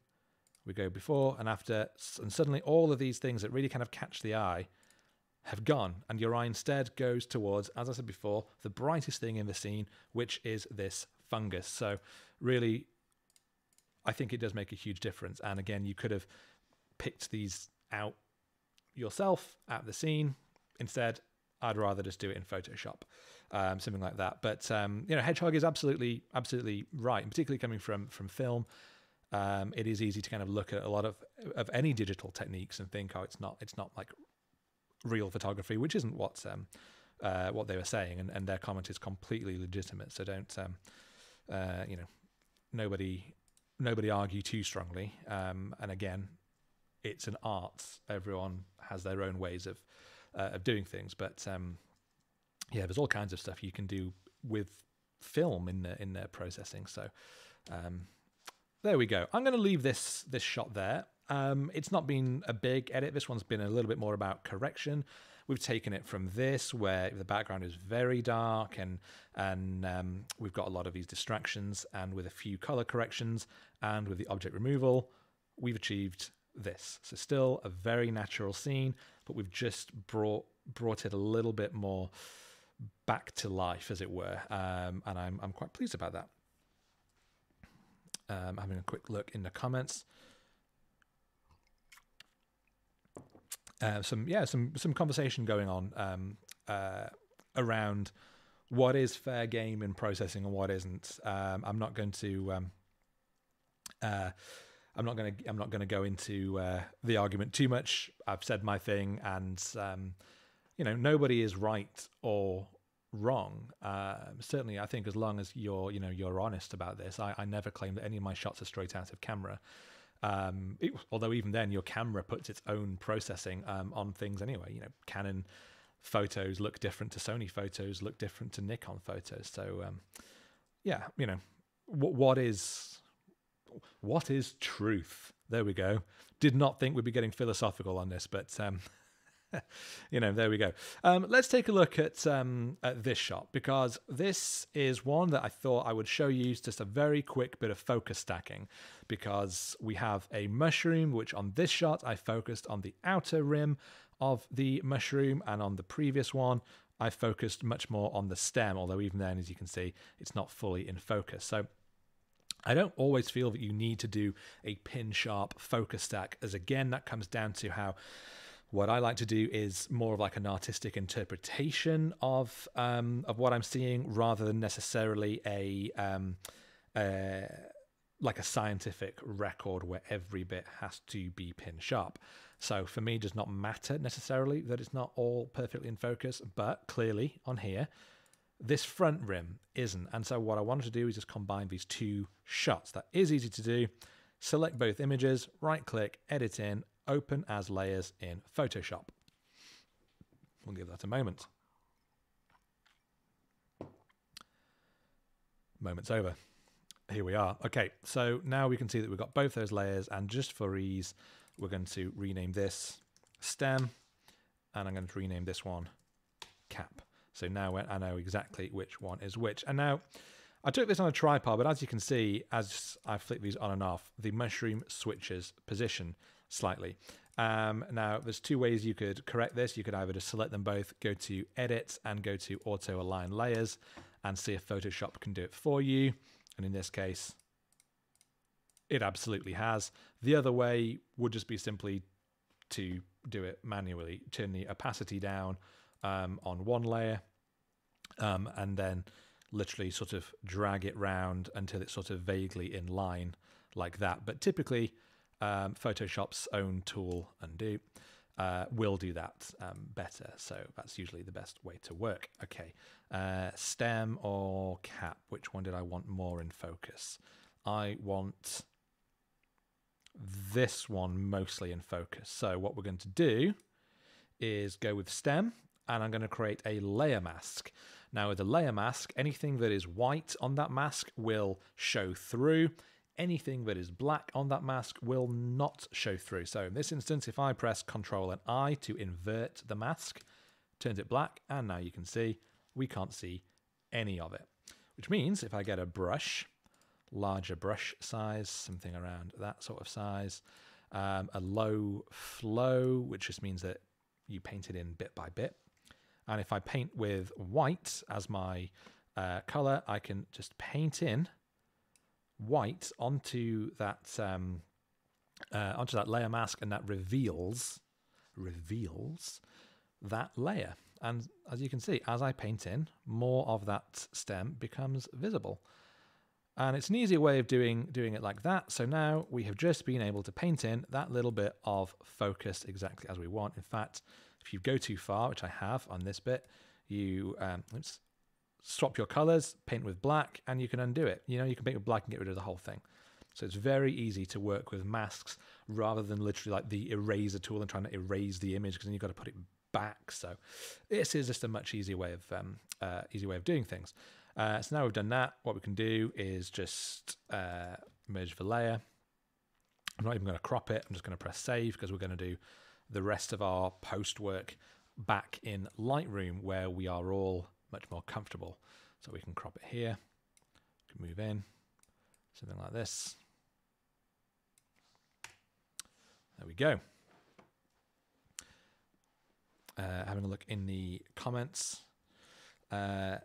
we go before and after, and suddenly all of these things that really kind of catch the eye have gone, and your eye instead goes towards, as I said before, the brightest thing in the scene, which is this fungus. So, really, I think it does make a huge difference. And again, you could have picked these out yourself at the scene. Instead, I'd rather just do it in Photoshop, um, something like that. But um, you know, Hedgehog is absolutely, absolutely right, and particularly coming from from film. Um, it is easy to kind of look at a lot of of any digital techniques and think, oh, it's not, it's not like real photography, which isn't what um, uh, what they were saying, and, and their comment is completely legitimate. So don't, um, uh, you know, nobody nobody argue too strongly. Um, and again, it's an art. Everyone has their own ways of uh, of doing things, but um, yeah, there's all kinds of stuff you can do with film in the, in their processing. So um, there we go. I'm going to leave this this shot there. Um, it's not been a big edit. This one's been a little bit more about correction. We've taken it from this, where the background is very dark, and and um, we've got a lot of these distractions, and with a few color corrections, and with the object removal, we've achieved this. So still a very natural scene, but we've just brought brought it a little bit more back to life, as it were, um, and I'm I'm quite pleased about that. Um, having a quick look in the comments. Uh, some yeah some some conversation going on um, uh, around what is fair game in processing and what isn't. Um, I'm not going to um, uh, I'm not going to I'm not going to go into uh, the argument too much. I've said my thing, and um, you know nobody is right or wrong. Uh, certainly, I think as long as you're you know you're honest about this, I, I never claim that any of my shots are straight out of camera. Um, it, although even then, your camera puts its own processing um, on things anyway. You know, Canon photos look different to Sony photos, look different to Nikon photos. So, um, yeah, you know, what what is what is truth? There we go. Did not think we'd be getting philosophical on this, but um, [LAUGHS] [LAUGHS] you know, there we go. Um, let's take a look at, um, at this shot because this is one that I thought I would show you just a very quick bit of focus stacking because we have a mushroom, which on this shot I focused on the outer rim of the mushroom and on the previous one I focused much more on the stem, although even then, as you can see, it's not fully in focus. So I don't always feel that you need to do a pin sharp focus stack, as again, that comes down to how what I like to do is more of like an artistic interpretation of um, of what I'm seeing, rather than necessarily a um, uh, like a scientific record where every bit has to be pin sharp. So for me, it does not matter necessarily that it's not all perfectly in focus, but clearly on here, this front rim isn't. And so what I wanted to do is just combine these two shots. That is easy to do. Select both images, right click, edit in, open as layers in Photoshop. We'll give that a moment. Moment's over. Here we are. Okay, so now we can see that we've got both those layers and just for ease, we're going to rename this stem and I'm going to rename this one cap. So now I know exactly which one is which. And now I took this on a tripod, but as you can see, as I flick these on and off, the mushroom switches position slightly. Um, now, there's two ways you could correct this. You could either just select them both, go to Edit, and go to Auto Align Layers, and see if Photoshop can do it for you. And in this case, it absolutely has. The other way would just be simply to do it manually, turn the opacity down um, on one layer, um, and then literally sort of drag it round until it's sort of vaguely in line like that. But typically, um, Photoshop's own tool Undo uh, will do that um, better. So that's usually the best way to work. Okay, uh, stem or cap, which one did I want more in focus? I want this one mostly in focus. So what we're going to do is go with stem and I'm going to create a layer mask. Now with a layer mask, anything that is white on that mask will show through anything that is black on that mask will not show through. So in this instance, if I press Control and I to invert the mask, turns it black, and now you can see we can't see any of it. Which means if I get a brush, larger brush size, something around that sort of size, um, a low flow, which just means that you paint it in bit by bit. And if I paint with white as my uh, color, I can just paint in white onto that um, uh, onto that layer mask, and that reveals reveals that layer. And as you can see, as I paint in, more of that stem becomes visible. And it's an easier way of doing, doing it like that. So now we have just been able to paint in that little bit of focus exactly as we want. In fact, if you go too far, which I have on this bit, you um, oops, swap your colors, paint with black, and you can undo it. You know, you can paint with black and get rid of the whole thing. So it's very easy to work with masks rather than literally like the eraser tool and trying to erase the image because then you've got to put it back. So this is just a much easier way of um, uh, easy way of doing things. Uh, so now we've done that, what we can do is just uh, merge the layer. I'm not even going to crop it. I'm just going to press save because we're going to do the rest of our post work back in Lightroom where we are all much more comfortable. So we can crop it here, can move in, something like this. There we go. Uh, having a look in the comments. Uh,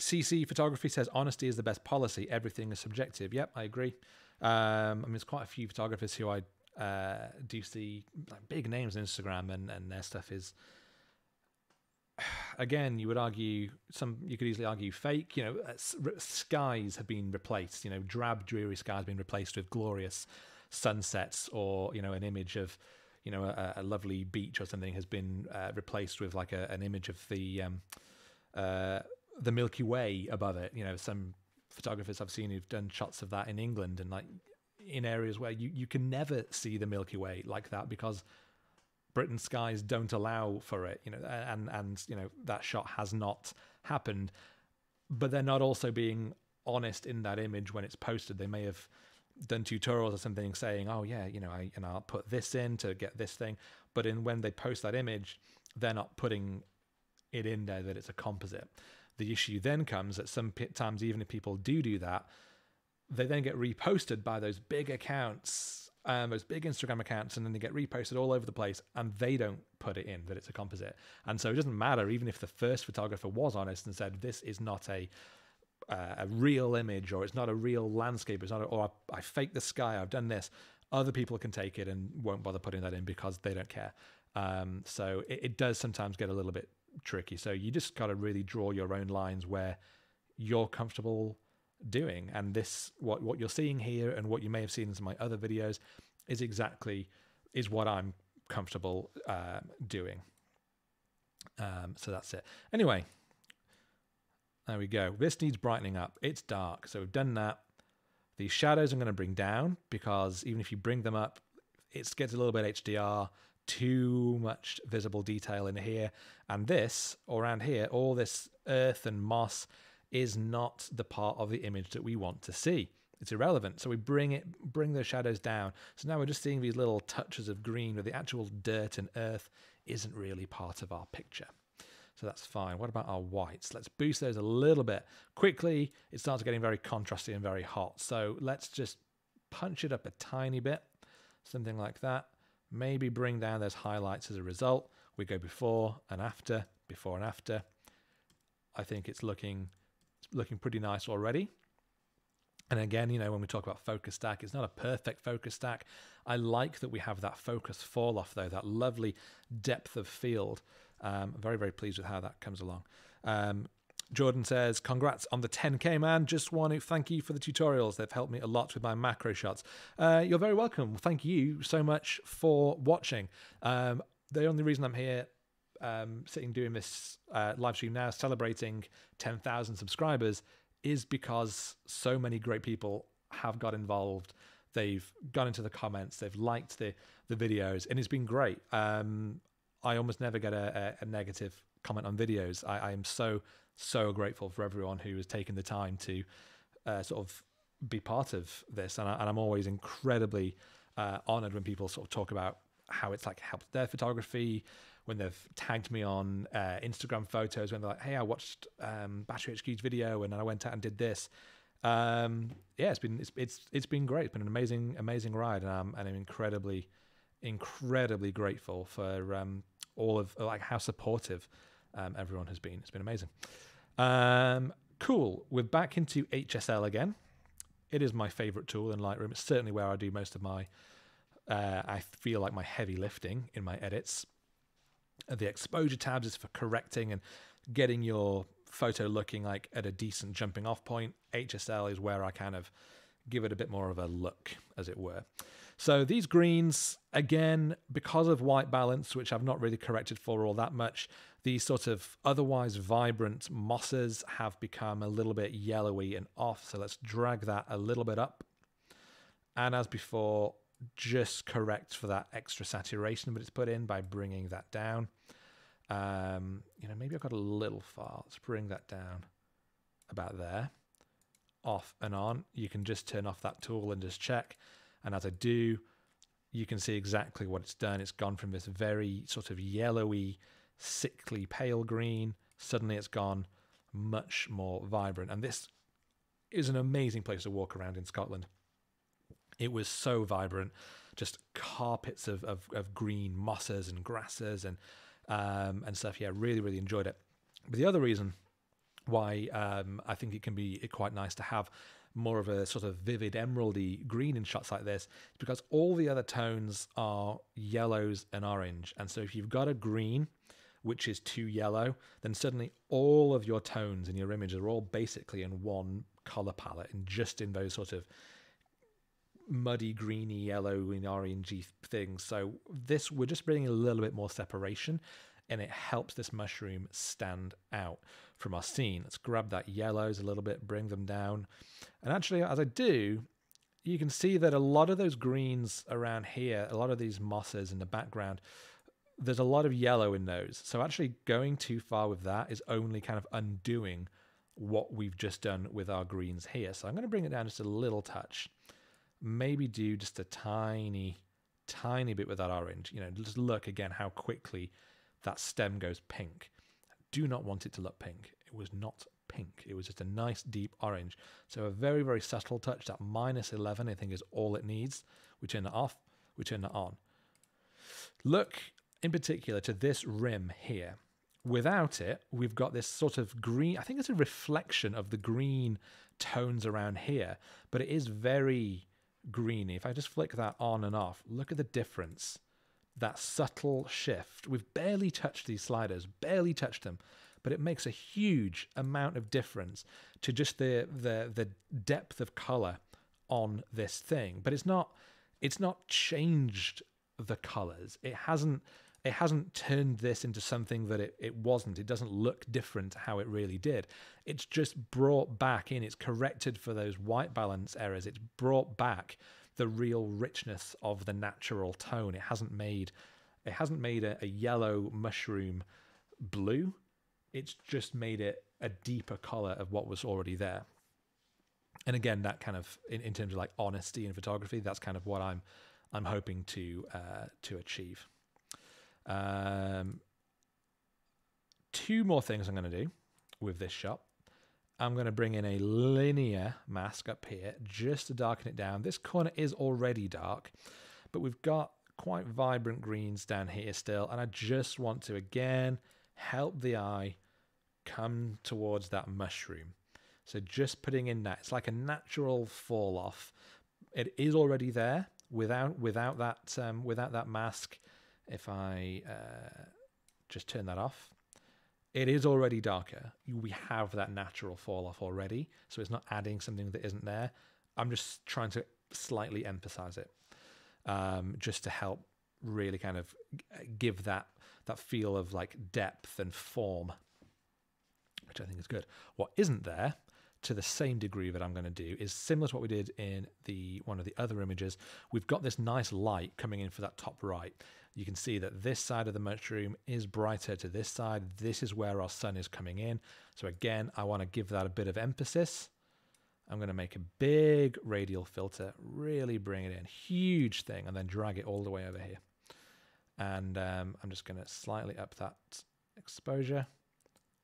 CC Photography says honesty is the best policy. Everything is subjective. Yep, I agree. Um, I mean, there's quite a few photographers who I uh, do see like, big names on Instagram, and, and their stuff is. Again, you would argue some. You could easily argue fake. You know, uh, skies have been replaced. You know, drab, dreary skies have been replaced with glorious sunsets, or you know, an image of you know a, a lovely beach or something has been uh, replaced with like a, an image of the um, uh, the Milky Way above it. You know, some photographers I've seen who've done shots of that in England and like in areas where you, you can never see the Milky Way like that because Britain's skies don't allow for it, you know, and and you know that shot has not happened. But they're not also being honest in that image when it's posted. They may have done tutorials or something saying, "Oh yeah, you know, I and I'll put this in to get this thing," but in when they post that image, they're not putting it in there that it's a composite. The issue then comes that sometimes, even if people do do that, they then get reposted by those big accounts, um, those big Instagram accounts, and then they get reposted all over the place, and they don't put it in that it's a composite. And so it doesn't matter, even if the first photographer was honest and said this is not a uh, a real image or it's not a real landscape, it's not, a, or I, I faked the sky, I've done this. Other people can take it and won't bother putting that in because they don't care. Um, so it, it does sometimes get a little bit tricky. So you just got to really draw your own lines where you're comfortable doing. And this, what what you're seeing here, and what you may have seen in some of my other videos, is exactly is what I'm comfortable uh, doing. Um, so that's it. Anyway, there we go. This needs brightening up. It's dark, so we've done that. These shadows I'm going to bring down because even if you bring them up, it gets a little bit HDR too much visible detail in here. And this, around here, all this earth and moss is not the part of the image that we want to see. It's irrelevant. So we bring it, bring the shadows down. So now we're just seeing these little touches of green where the actual dirt and earth isn't really part of our picture. So that's fine. What about our whites? Let's boost those a little bit. Quickly, it starts getting very contrasty and very hot. So let's just punch it up a tiny bit, something like that maybe bring down those highlights as a result. We go before and after, before and after. I think it's looking looking pretty nice already. And again, you know, when we talk about focus stack, it's not a perfect focus stack. I like that we have that focus fall off though, that lovely depth of field. Um, very, very pleased with how that comes along. Um, Jordan says, Congrats on the 10K, man. Just want to thank you for the tutorials. They've helped me a lot with my macro shots. Uh, you're very welcome. Thank you so much for watching. Um, the only reason I'm here um, sitting doing this uh, live stream now, celebrating 10,000 subscribers, is because so many great people have got involved. They've gone into the comments, they've liked the, the videos, and it's been great. Um, I almost never get a, a, a negative comment on videos. I, I am so so grateful for everyone who has taken the time to uh, sort of be part of this, and, I, am always incredibly uh, honored when people sort of talk about how it's like helped their photography when they've tagged me on uh, Instagram photos when they're like, "Hey, I watched um, Battery HQ's video and I went out and did this." Um, yeah, it's been it's, it's it's been great. It's been an amazing amazing ride, and I'm and I'm incredibly incredibly grateful for um, all of like how supportive um, everyone has been. It's been amazing. Um, cool. We're back into HSL again. It is my favorite tool in Lightroom. It's certainly where I do most of my, uh, I feel like my heavy lifting in my edits. The exposure tabs is for correcting and getting your photo looking like at a decent jumping off point. HSL is where I kind of give it a bit more of a look, as it were. So these greens, again, because of white balance, which I've not really corrected for all that much, these sort of otherwise vibrant mosses have become a little bit yellowy and off. So let's drag that a little bit up. And as before, just correct for that extra saturation that it's put in by bringing that down. Um, you know, maybe I've got a little far. Let's bring that down about there. Off and on. You can just turn off that tool and just check. And as I do, you can see exactly what it's done. It's gone from this very sort of yellowy, sickly pale green. Suddenly it's gone much more vibrant. And this is an amazing place to walk around in Scotland. It was so vibrant, just carpets of, of, of green mosses and grasses and um, and stuff. Yeah, really, really enjoyed it. But the other reason why um, I think it can be quite nice to have more of a sort of vivid emeraldy green in shots like this is because all the other tones are yellows and orange. And so if you've got a green which is too yellow, then suddenly all of your tones in your image are all basically in one color palette and just in those sort of muddy greeny yellow and orangey things so this we're just bringing a little bit more separation and it helps this mushroom stand out from our scene. Let's grab that yellows a little bit bring them down. And actually as i do you can see that a lot of those greens around here a lot of these mosses in the background there's a lot of yellow in those. So actually going too far with that is only kind of undoing what we've just done with our greens here. So i'm going to bring it down just a little touch maybe do just a tiny, tiny bit with that orange. You know, just look again how quickly that stem goes pink. Do not want it to look pink. It was not pink. It was just a nice deep orange. So a very, very subtle touch. That minus 11, I think, is all it needs. We turn it off. We turn it on. Look in particular to this rim here. Without it, we've got this sort of green, I think it's a reflection of the green tones around here, but it is very greeny. If I just flick that on and off, look at the difference. That subtle shift. We've barely touched these sliders, barely touched them, but it makes a huge amount of difference to just the the the depth of color on this thing. But it's not it's not changed the colors. It hasn't it hasn't turned this into something that it, it wasn't. It doesn't look different to how it really did. It's just brought back in, it's corrected for those white balance errors. It's brought back the real richness of the natural tone. It hasn't made it hasn't made a, a yellow mushroom blue. It's just made it a deeper color of what was already there. And again, that kind of in, in terms of like honesty in photography, that's kind of what I'm I'm hoping to uh, to achieve. Um, two more things I'm going to do with this shot. I'm going to bring in a linear mask up here just to darken it down. This corner is already dark, but we've got quite vibrant greens down here still. And I just want to, again, help the eye come towards that mushroom. So just putting in that, it's like a natural fall off. It is already there without without that um, without that mask if I uh, just turn that off, it is already darker. We have that natural fall off already, so it's not adding something that isn't there. I'm just trying to slightly emphasize it, um, just to help really kind of give that that feel of like depth and form, which I think is good. What isn't there to the same degree that I'm going to do is similar to what we did in the one of the other images. We've got this nice light coming in for that top right you can see that this side of the mushroom is brighter to this side. This is where our sun is coming in. So again, I want to give that a bit of emphasis. I'm going to make a big radial filter, really bring it in, huge thing, and then drag it all the way over here. And um, I'm just going to slightly up that exposure,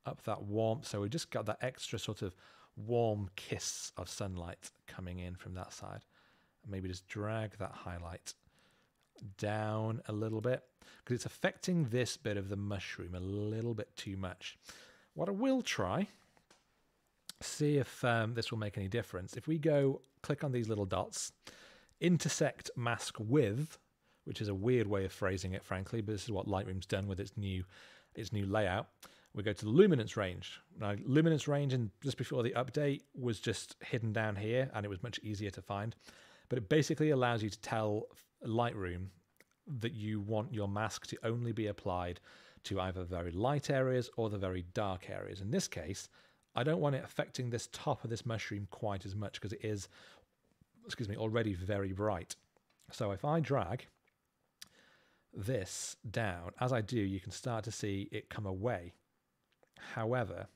up that warmth. So we just got that extra sort of warm kiss of sunlight coming in from that side. And maybe just drag that highlight down a little bit because it's affecting this bit of the mushroom a little bit too much. What I will try, see if um, this will make any difference. If we go click on these little dots, intersect mask with, which is a weird way of phrasing it, frankly, but this is what Lightroom's done with its new its new layout. We go to the luminance range. Now, luminance range, and just before the update, was just hidden down here, and it was much easier to find. But it basically allows you to tell Lightroom that you want your mask to only be applied to either very light areas or the very dark areas. In this case, I don't want it affecting this top of this mushroom quite as much because it is, excuse me, already very bright. So if I drag this down, as I do, you can start to see it come away. However,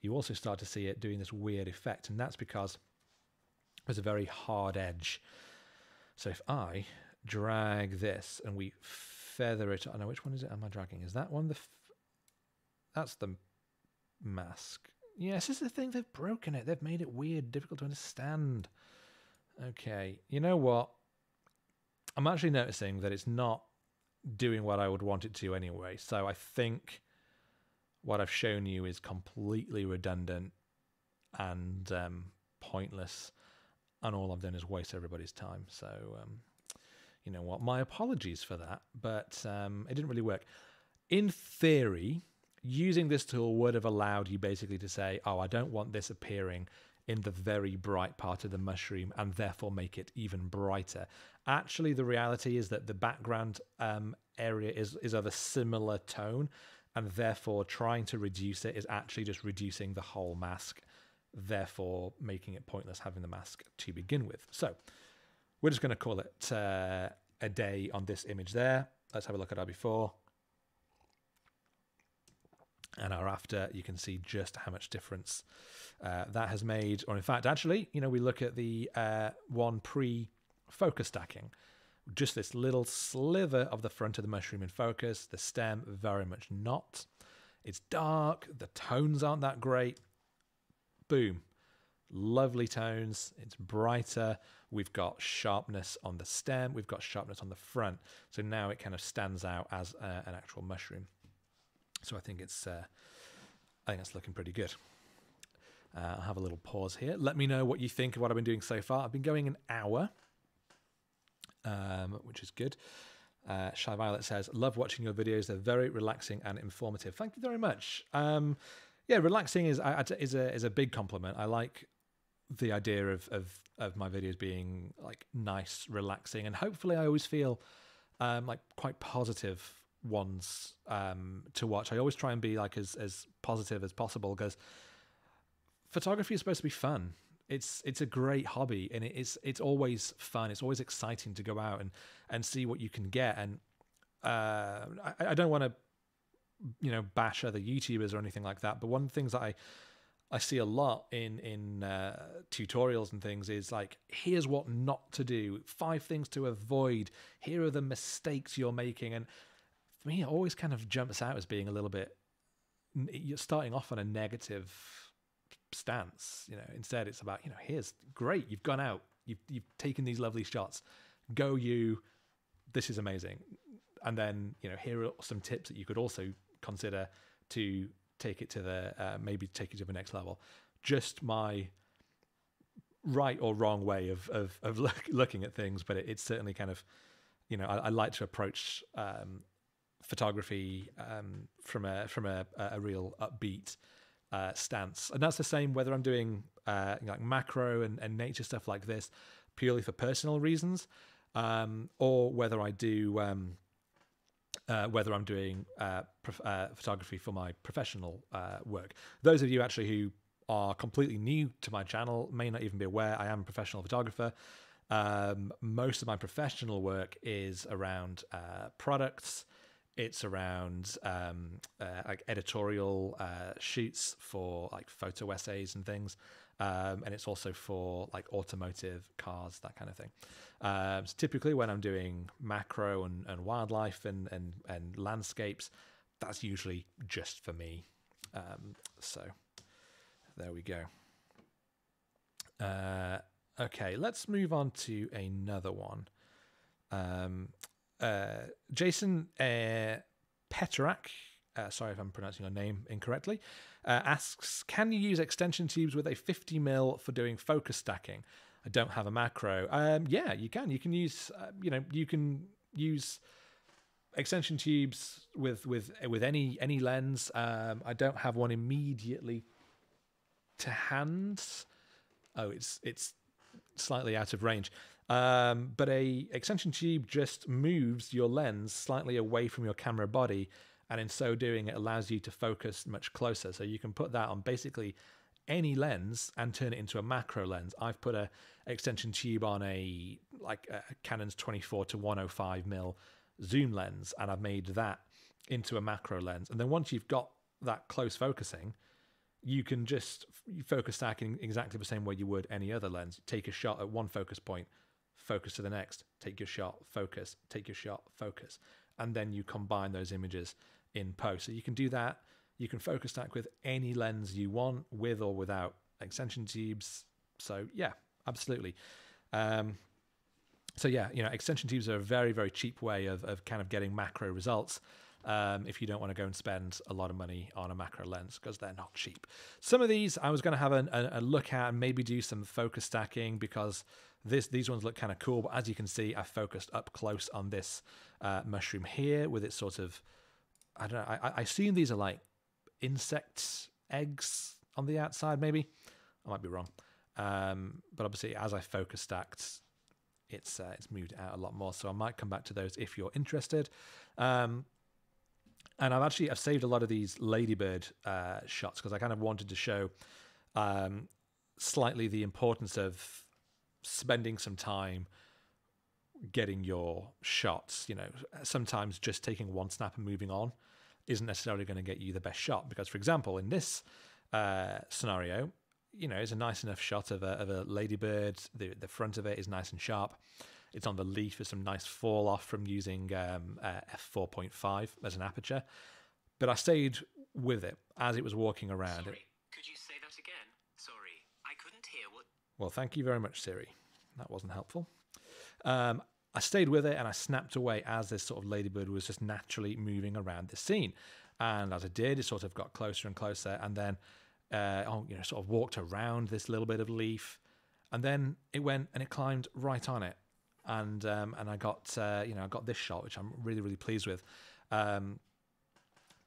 you also start to see it doing this weird effect, and that's because there's a very hard edge. So if I drag this and we feather it, I know which one is it am I dragging? Is that one the, that's the mask. Yes, this is the thing, they've broken it. They've made it weird, difficult to understand. Okay, you know what? I'm actually noticing that it's not doing what I would want it to anyway. So I think what I've shown you is completely redundant and um, pointless, and all I've done is waste everybody's time. So, um, you know what? My apologies for that, but um, it didn't really work. In theory, using this tool would have allowed you basically to say, oh, I don't want this appearing in the very bright part of the mushroom and therefore make it even brighter. Actually, the reality is that the background um, area is, is of a similar tone, and therefore trying to reduce it is actually just reducing the whole mask, therefore making it pointless having the mask to begin with. So we're just going to call it uh, a day on this image there. Let's have a look at our before and our after, you can see just how much difference uh, that has made. Or in fact, actually, you know, we look at the uh, one pre-focus stacking, just this little sliver of the front of the mushroom in focus, the stem very much not. It's dark, the tones aren't that great. Boom. Lovely tones, it's brighter. We've got sharpness on the stem, we've got sharpness on the front. So now it kind of stands out as uh, an actual mushroom. So I think it's uh, I think it's looking pretty good. Uh, I'll have a little pause here. Let me know what you think of what I've been doing so far. I've been going an hour, um, which is good. Uh, Shy Violet says, "Love watching your videos. They're very relaxing and informative. Thank you very much." Um, yeah, relaxing is is a is a big compliment. I like the idea of of of my videos being like nice, relaxing, and hopefully, I always feel um, like quite positive ones um, to watch. I always try and be like as as positive as possible because photography is supposed to be fun. It's it's a great hobby and it's it's always fun. It's always exciting to go out and and see what you can get. And uh, I, I don't want to you know bash other YouTubers or anything like that. But one of the things that I I see a lot in in uh, tutorials and things is like here's what not to do, five things to avoid. Here are the mistakes you're making, and for me, it always kind of jumps out as being a little bit. You're starting off on a negative stance, you know. Instead, it's about you know, here's great. You've gone out. You've you've taken these lovely shots. Go you. This is amazing. And then you know, here are some tips that you could also consider to take it to the uh, maybe take it to the next level. Just my right or wrong way of of, of [LAUGHS] look, looking at things, but it, it's certainly kind of you know I, I like to approach um, photography um, from a from a, a real upbeat uh, stance, and that's the same whether I'm doing uh, like macro and, and nature stuff like this purely for personal reasons, um, or whether I do um, uh, whether I'm doing uh, prof- uh, photography for my professional uh, work. Those of you actually who are completely new to my channel may not even be aware I am a professional photographer. Um, most of my professional work is around products it's around um, uh, like editorial uh, shoots for like photo essays and things. Um, and it's also for like automotive cars, that kind of thing. Um, so typically, when I'm doing macro and, and wildlife and, and, and landscapes, that's usually just for me. Um, so there we go. Uh, okay, let's move on to another one. Um, uh, Jason uh, Petrak, uh, sorry if I'm pronouncing your name incorrectly, uh, asks Can you use extension tubes with a 50mm for doing focus stacking? I don't have a macro. Um, yeah, you can. You can use, uh, you know, you can use extension tubes with with with any any lens. Um, I don't have one immediately to hand. Oh, it's it's slightly out of range. Um, but a extension tube just moves your lens slightly away from your camera body, and in so doing, it allows you to focus much closer. So you can put that on basically any lens and turn it into a macro lens. I've put a extension tube on a like a Canon's 24 to 105 mil zoom lens, and I've made that into a macro lens. And then once you've got that close focusing, you can just focus stack in exactly the same way you would any other lens. Take a shot at one focus point, focus to the next, take your shot, focus, take your shot, focus, and then you combine those images in post. So you can do that. You can focus stack with any lens you want, with or without extension tubes. So yeah, absolutely. Um, so yeah, you know, extension tubes are a very, very cheap way of, of kind of getting macro results. Um, if you don't want to go and spend a lot of money on a macro lens because they're not cheap. Some of these I was going to have a, a, look at and maybe do some focus stacking because this these ones look kind of cool. But as you can see, I focused up close on this uh, mushroom here with its sort of I don't know. I, I assume these are like insects, eggs on the outside. Maybe I might be wrong. Um, but obviously, as I focus stacked, it's uh, it's moved out a lot more. So I might come back to those if you're interested. Um, and I've actually I've saved a lot of these ladybird uh, shots because I kind of wanted to show um, slightly the importance of spending some time getting your shots. You know, sometimes just taking one snap and moving on isn't necessarily going to get you the best shot because, for example, in this uh, scenario, you know, it's a nice enough shot of a, of a ladybird. The the front of it is nice and sharp. It's on the leaf. There's some nice fall off from using um, uh, f4.5 as an aperture. But I stayed with it as it was walking around. Sorry, could you say that again? Sorry, I couldn't hear what. Well, thank you very much, Siri. That wasn't helpful. Um, I stayed with it and I snapped away as this sort of ladybird was just naturally moving around the scene. And as I did, it sort of got closer and closer. And then uh, oh, you know, sort of walked around this little bit of leaf, and then it went and it climbed right on it, and um, and I got uh, you know I got this shot, which I'm really really pleased with. Um,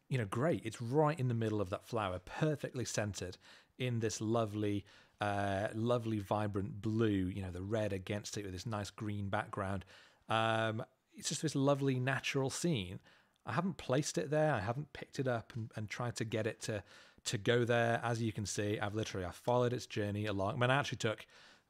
you know, great. It's right in the middle of that flower, perfectly centered in this lovely, uh, lovely vibrant blue. You know, the red against it with this nice green background. Um, it's just this lovely natural scene. I haven't placed it there. I haven't picked it up and, and tried to get it to to go there. As you can see, I've literally I followed its journey along. I mean, I actually took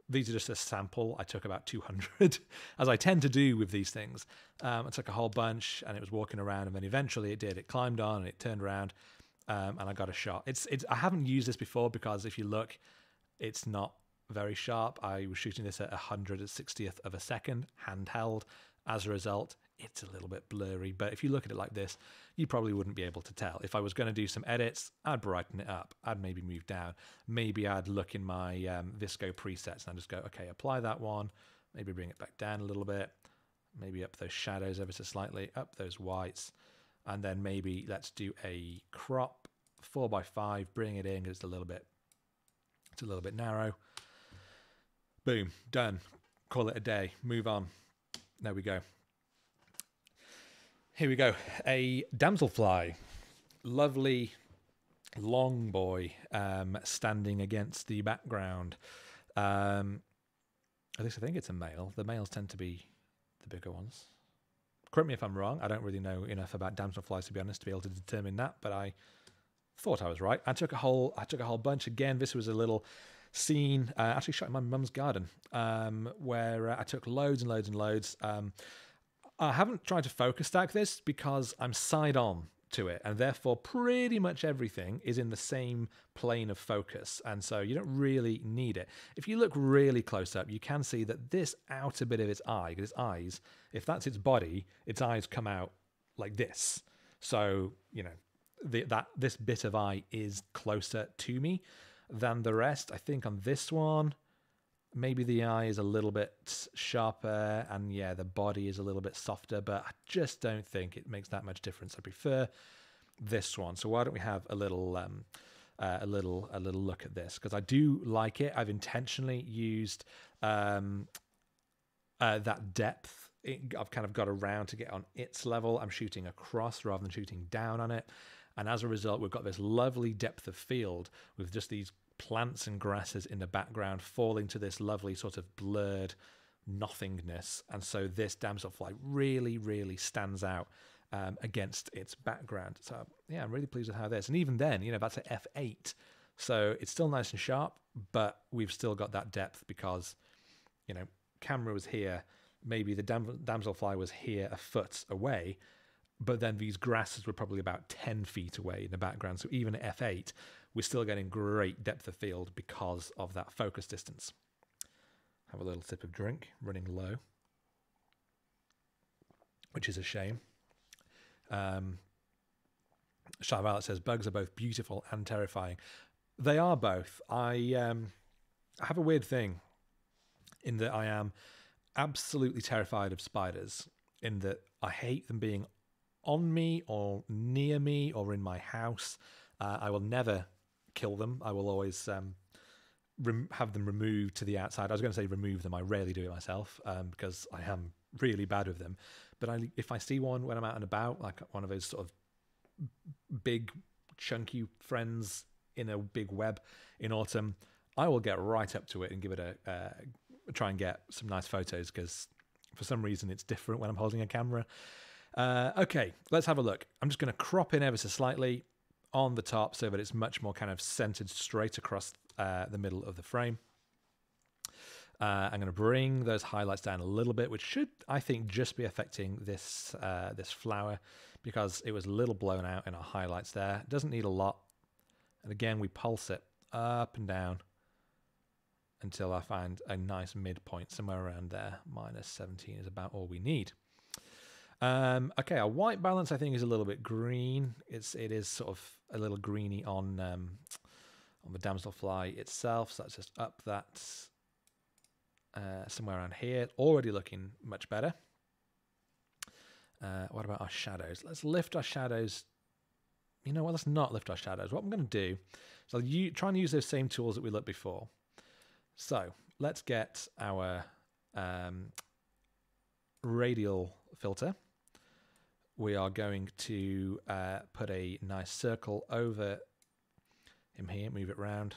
these are just a sample. I took about 200, [LAUGHS] as I tend to do with these things. Um, I took a whole bunch, and it was walking around, and then eventually it did. It climbed on, and it turned around, um, and I got a shot. It's it's. I haven't used this before because if you look, it's not very sharp. I was shooting this at 160th of a second, handheld. As a result, it's a little bit blurry. But if you look at it like this, you probably wouldn't be able to tell. If I was going to do some edits, I'd brighten it up. I'd maybe move down. Maybe I'd look in my um, VSCO presets and I'd just go, okay, apply that one. Maybe bring it back down a little bit. Maybe up those shadows ever so slightly, up those whites. And then maybe let's do a crop, four by five, bring it in, it's a little bit, it's a little bit narrow. Boom, done. Call it a day, move on. There we go. Here we go. A damselfly. Lovely long boy um, standing against the background. Um, at least I think it's a male. The males tend to be the bigger ones. Correct me if I'm wrong. I don't really know enough about damselflies to be honest to be able to determine that, but I thought I was right. I took a whole I took a whole bunch. Again, this was a little scene uh, actually shot in my mum's garden um, where uh, I took loads and loads and loads. Um, I haven't tried to focus stack this because I'm side on to it, and therefore pretty much everything is in the same plane of focus, and so you don't really need it. If you look really close up, you can see that this outer bit of its eye, because its eyes, if that's its body, its eyes come out like this. So you know the, that this bit of eye is closer to me than the rest. I think on this one, maybe the eye is a little bit sharper and yeah the body is a little bit softer but i just don't think it makes that much difference i prefer this one so why don't we have a little um, uh, a little a little look at this because I do like it. I've intentionally used um, uh, that depth. It, I've kind of got around to get on its level. I'm shooting across rather than shooting down on it, and as a result, we've got this lovely depth of field with just these plants and grasses in the background falling to this lovely sort of blurred nothingness. And so this damselfly really, really stands out um, against its background. So yeah, I'm really pleased with how this. And even then, you know, that's at f8, so it's still nice and sharp, but we've still got that depth because, you know, camera was here, maybe the dam- damselfly was here a foot away, but then these grasses were probably about 10 feet away in the background. So even at f8, we're still getting great depth of field because of that focus distance. Have a little sip of drink, running low, which is a shame. Um, Violet says bugs are both beautiful and terrifying. They are both. I um, have a weird thing in that I am absolutely terrified of spiders. In that I hate them being on me or near me or in my house. Uh, I will never kill them. I will always um, rem- have them removed to the outside. I was going to say remove them. I rarely do it myself um, because I am really bad with them. But I, if I see one when I'm out and about, like one of those sort of big, chunky friends in a big web in autumn, I will get right up to it and give it a uh, try and get some nice photos because for some reason it's different when I'm holding a camera. Uh, okay, let's have a look. I'm just going to crop in ever so slightly on the top so that it's much more kind of centered straight across uh, the middle of the frame. Uh, I'm going to bring those highlights down a little bit, which should, I think, just be affecting this uh, this flower because it was a little blown out in our highlights there. It doesn't need a lot. And again, we pulse it up and down until I find a nice midpoint somewhere around there. Minus 17 is about all we need. Um, okay, our white balance I think is a little bit green. It's it is sort of a little greeny on um, on the damselfly itself. So let's just up that uh, somewhere around here. Already looking much better. Uh, what about our shadows? Let's lift our shadows. You know what? Let's not lift our shadows. What I'm going to do is I'll u- try and use those same tools that we looked before. So let's get our um, radial filter. We are going to uh, put a nice circle over him here, move it round,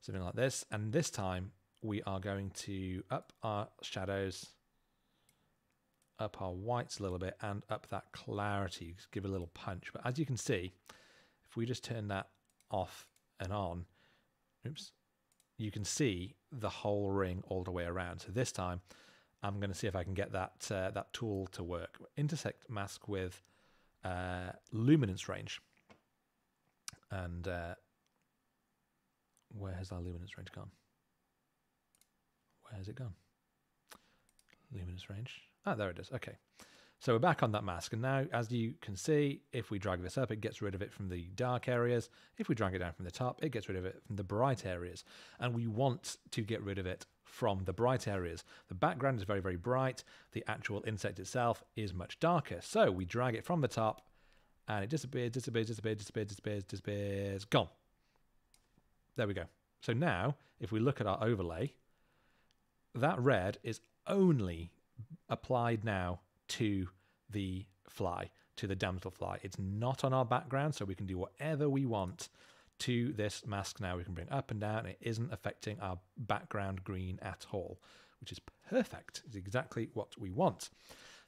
something like this. And this time we are going to up our shadows, up our whites a little bit, and up that clarity, give a little punch. But as you can see, if we just turn that off and on, oops, you can see the whole ring all the way around. So this time, I'm going to see if I can get that uh, that tool to work. Intersect mask with uh, luminance range, and uh, where has our luminance range gone? Where has it gone? Luminance range. Ah, there it is. Okay. So we're back on that mask. And now, as you can see, if we drag this up, it gets rid of it from the dark areas. If we drag it down from the top, it gets rid of it from the bright areas. And we want to get rid of it from the bright areas. The background is very, very bright. The actual insect itself is much darker. So we drag it from the top and it disappears, disappears, disappears, disappears, disappears, disappears, gone. There we go. So now, if we look at our overlay, that red is only applied now to the fly, to the damselfly. It's not on our background, so we can do whatever we want to this mask now. We can bring up and down. It isn't affecting our background green at all, which is perfect. It's exactly what we want.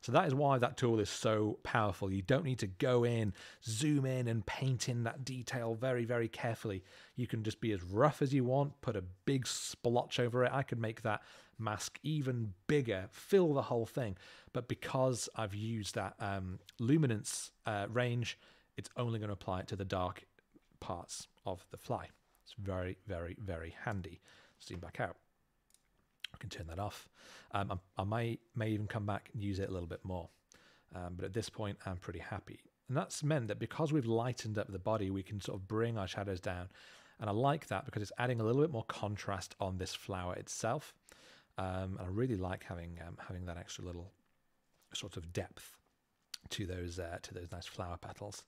So that is why that tool is so powerful. You don't need to go in, zoom in, and paint in that detail very, very carefully. You can just be as rough as you want, put a big splotch over it. I could make that mask even bigger, fill the whole thing. But because I've used that um, luminance uh, range, it's only going to apply it to the dark parts of the fly. It's very, very, very handy. Zoom back out. I can turn that off. Um, I, I may may even come back and use it a little bit more. Um, but at this point, I'm pretty happy. And that's meant that because we've lightened up the body, we can sort of bring our shadows down. And I like that because it's adding a little bit more contrast on this flower itself. Um, and I really like having um, having that extra little sort of depth to those uh, to those nice flower petals.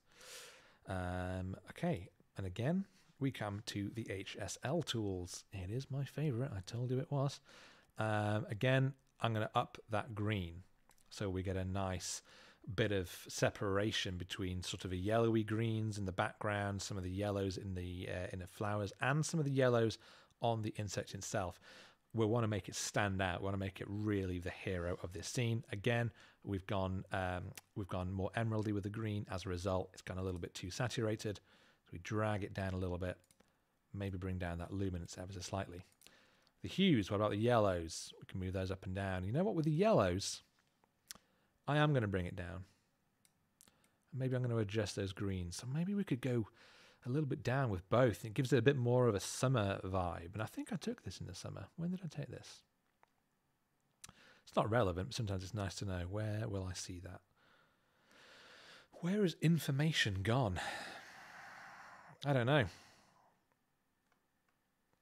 Um, okay, and again, we come to the HSL tools. It is my favorite. I told you it was. Um, again, I'm going to up that green. So we get a nice bit of separation between sort of a yellowy greens in the background, some of the yellows in the uh, in the flowers, and some of the yellows on the insect itself. We want to make it stand out. We want to make it really the hero of this scene. Again, we've gone um, we've gone more emeraldy with the green. As a result, it's gone a little bit too saturated. So we drag it down a little bit, maybe bring down that luminance ever so slightly. The hues, what about the yellows? We can move those up and down. You know what? With the yellows, I am going to bring it down. Maybe I'm going to adjust those greens. So maybe we could go a little bit down with both. It gives it a bit more of a summer vibe. And I think I took this in the summer. When did I take this? It's not relevant, but sometimes it's nice to know. Where will I see that? Where is information gone? I don't know.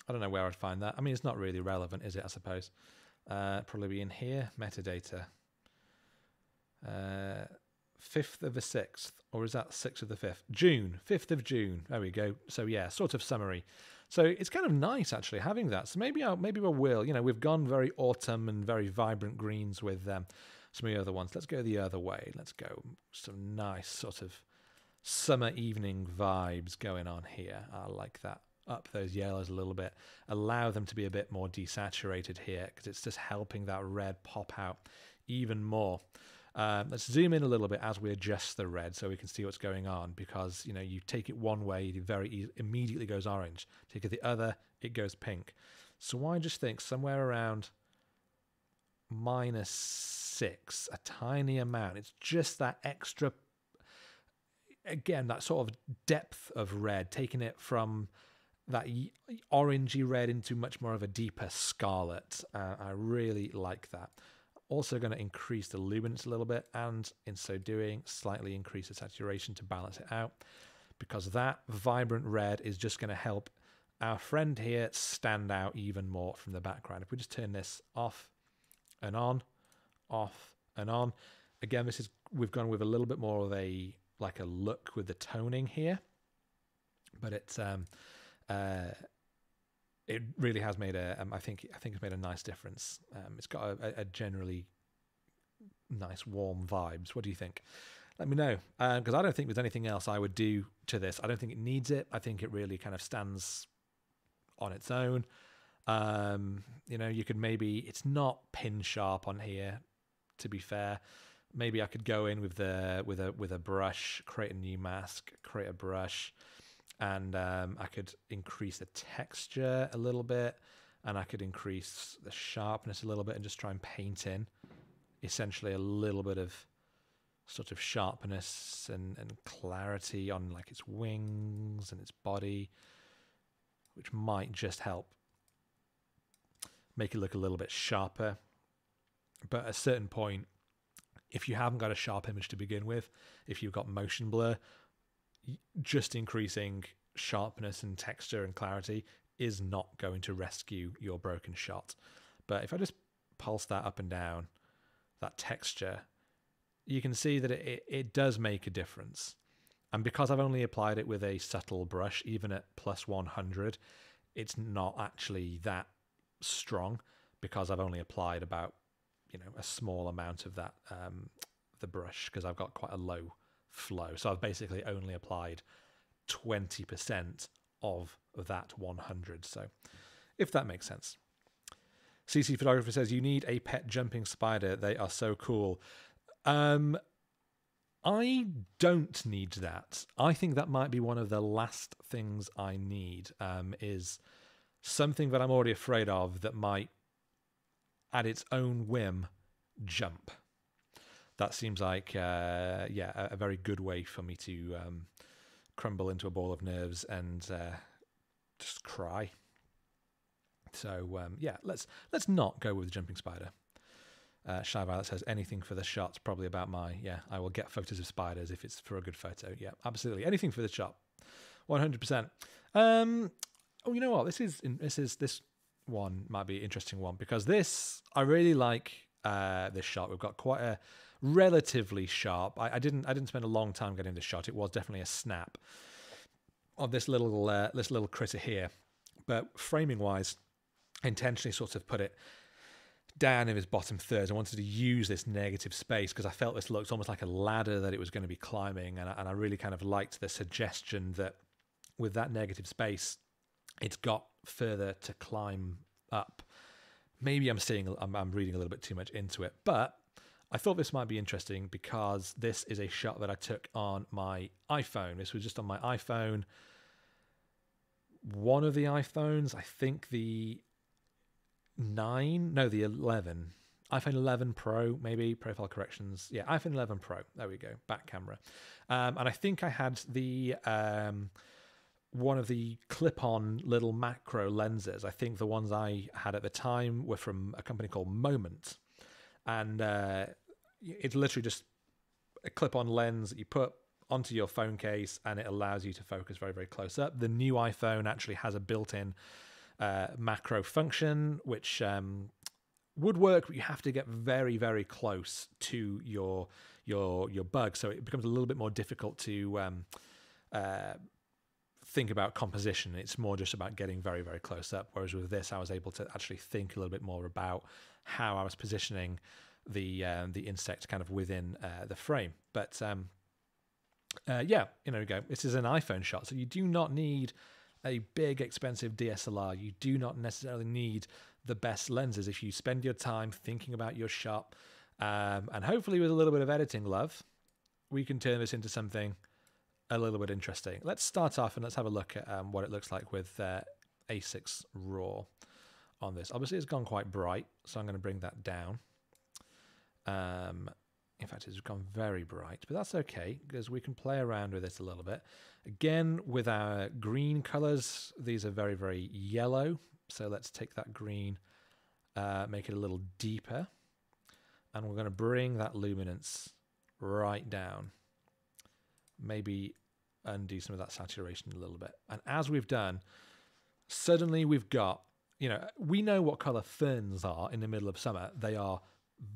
I don't know where I'd find that. I mean, it's not really relevant, is it? I suppose. Uh, probably be in here, metadata. Uh, 5th of the 6th, or is that 6th of the 5th? June, 5th of June. There we go. So, yeah, sort of summary. So it's kind of nice actually having that. So maybe I maybe we will. You know, we've gone very autumn and very vibrant greens with um, some of the other ones. Let's go the other way. Let's go some nice sort of summer evening vibes going on here. I like that. Up those yellows a little bit. Allow them to be a bit more desaturated here because it's just helping that red pop out even more. Um, let's zoom in a little bit as we adjust the red so we can see what's going on because you know you take it one way it very immediately goes orange take it the other it goes pink so I just think somewhere around minus six a tiny amount it's just that extra again that sort of depth of red taking it from that orangey red into much more of a deeper scarlet. Uh, I really like that. Also going to increase the luminance a little bit and in so doing slightly increase the saturation to balance it out. Because that vibrant red is just going to help our friend here stand out even more from the background. If we just turn this off and on, off and on, again, this is we've gone with a little bit more of a like a look with the toning here, but it's um, uh, it really has made a. Um, I think I think it's made a nice difference. Um, it's got a, a, generally nice warm vibes. What do you think? Let me know because um, I don't think there's anything else I would do to this. I don't think it needs it. I think it really kind of stands on its own. Um, you know, you could maybe it's not pin sharp on here. To be fair, maybe I could go in with the with a with a brush, create a new mask, create a brush and um, I could increase the texture a little bit and I could increase the sharpness a little bit and just try and paint in essentially a little bit of sort of sharpness and, and clarity on like its wings and its body which might just help make it look a little bit sharper. But at a certain point if you haven't got a sharp image to begin with if you've got motion blur just increasing sharpness and texture and clarity is not going to rescue your broken shot. But if I just pulse that up and down, that texture, you can see that it, it, does make a difference. And because I've only applied it with a subtle brush, even at plus 100, it's not actually that strong because I've only applied about, you know, a small amount of that, um, the brush, because I've got quite a low flow. So I've basically only applied 20% of that 100. So if that makes sense. CC Photographer says, You need a pet jumping spider. They are so cool. Um, I don't need that. I think that might be one of the last things I need. Um, is something that I'm already afraid of that might, at its own whim, jump that seems like uh, yeah a, a, very good way for me to um, crumble into a ball of nerves and uh, just cry. So um, yeah, let's let's not go with the jumping spider. Uh, Shy Violet says anything for the shot's probably about my yeah. I will get photos of spiders if it's for a good photo. Yeah, absolutely anything for the shot, one hundred percent. Um, oh, you know what? This is this is this one might be an interesting one because this I really like uh, this shot. We've got quite a relatively sharp. I, I, didn't I didn't spend a long time getting this shot. It was definitely a snap. of this little uh, this little critter here, but framing wise, intentionally sort of put it down in his bottom thirds. I wanted to use this negative space because I felt this looked almost like a ladder that it was going to be climbing, and I, and I really kind of liked the suggestion that with that negative space, it's got further to climb up. Maybe I'm seeing I'm, I'm reading a little bit too much into it, but I thought this might be interesting because this is a shot that I took on my iPhone. This was just on my iPhone. One of the iPhones, I think the 9, no, the 11. iPhone 11 Pro, maybe profile corrections. Yeah, iPhone 11 Pro. There we go, back camera. Um, and I think I had the um, one of the clip-on little macro lenses. I think the ones I had at the time were from a company called Moment, and uh, it's literally just a clip-on lens that you put onto your phone case, and it allows you to focus very, very close up. The new iPhone actually has a built-in uh, macro function, which um, would work, but you have to get very, very close to your your your bug, so it becomes a little bit more difficult to um, uh, think about composition. It's more just about getting very, very close up. Whereas with this, I was able to actually think a little bit more about how I was positioning the um, the insect kind of within uh, the frame. But um, uh, yeah, you know, go. This is an iPhone shot, so you do not need a big, expensive DSLR. You do not necessarily need the best lenses if you spend your time thinking about your shot, um, and hopefully with a little bit of editing love, we can turn this into something a little bit interesting. Let's start off and let's have a look at um, what it looks like with uh, A6 RAW on this. Obviously, it's gone quite bright, so I'm going to bring that down. Um, in fact, it's gone very bright, but that's okay because we can play around with it a little bit. Again, with our green colors, these are very, very yellow. So let's take that green, uh, make it a little deeper, and we're going to bring that luminance right down maybe undo some of that saturation a little bit. And as we've done, suddenly we've got, you know, we know what color ferns are in the middle of summer. They are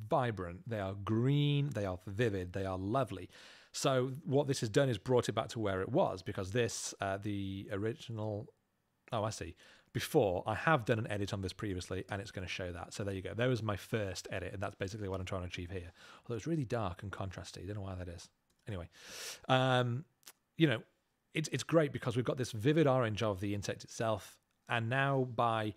vibrant, they are green, they are vivid, they are lovely. So what this has done is brought it back to where it was because this, uh, the original, oh, I see. Before I have done an edit on this previously, and it's going to show that. So there you go. There was my first edit, and that's basically what I'm trying to achieve here. Although it's really dark and contrasty. I don't know why that is. Anyway, um, you know, it's it's great because we've got this vivid orange of the insect itself, and now by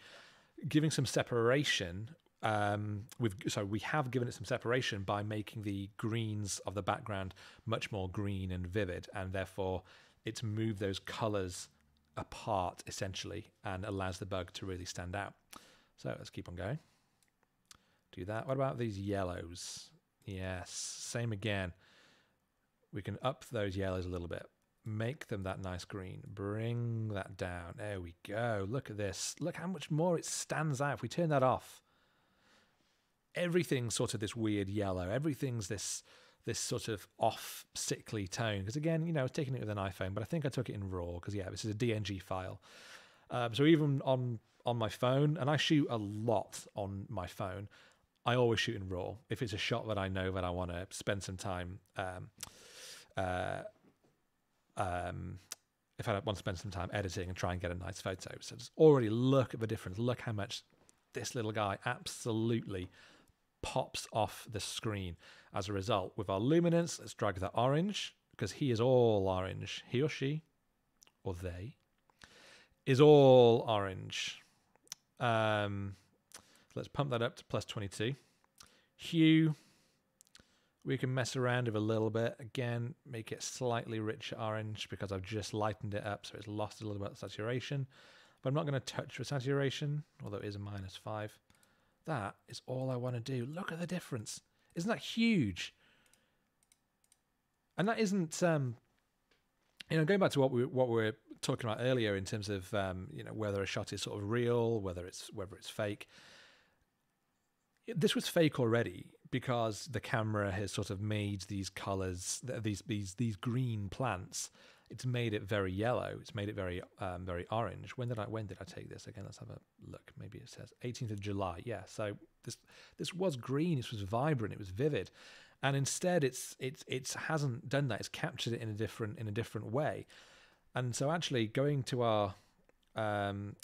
giving some separation, um, we've so we have given it some separation by making the greens of the background much more green and vivid, and therefore it's moved those colors apart essentially and allows the bug to really stand out. So let's keep on going. Do that. What about these yellows? Yes, same again. We can up those yellows a little bit, make them that nice green, bring that down. There we go. Look at this. Look how much more it stands out. If we turn that off, everything's sort of this weird yellow. Everything's this this sort of off sickly tone. Because again, you know, I was taking it with an iPhone, but I think I took it in RAW because yeah, this is a DNG file. Um, so even on on my phone, and I shoot a lot on my phone, I always shoot in RAW. If it's a shot that I know that I want to spend some time um, uh, um, if I want to spend some time editing and try and get a nice photo. So just already look at the difference. Look how much this little guy absolutely pops off the screen as a result. With our luminance, let's drag that orange because he is all orange. He or she or they is all orange. Um, let's pump that up to plus 22. Hue, we can mess around with a little bit. Again, make it slightly richer orange because I've just lightened it up so it's lost a little bit of saturation. But I'm not going to touch the saturation, although it is a minus five. That is all I want to do. Look at the difference. Isn't that huge? And that isn't, um, you know, going back to what we what we were talking about earlier in terms of, um, you know, whether a shot is sort of real, whether it's whether it's fake. This was fake already because the camera has sort of made these colors, these these these green plants. It's made it very yellow. It's made it very um, very orange. When did I when did I take this again? Let's have a look. Maybe it says 18th of July. Yeah. So this this was green. This was vibrant. It was vivid, and instead it's it's it hasn't done that. It's captured it in a different in a different way. And so actually going to our um,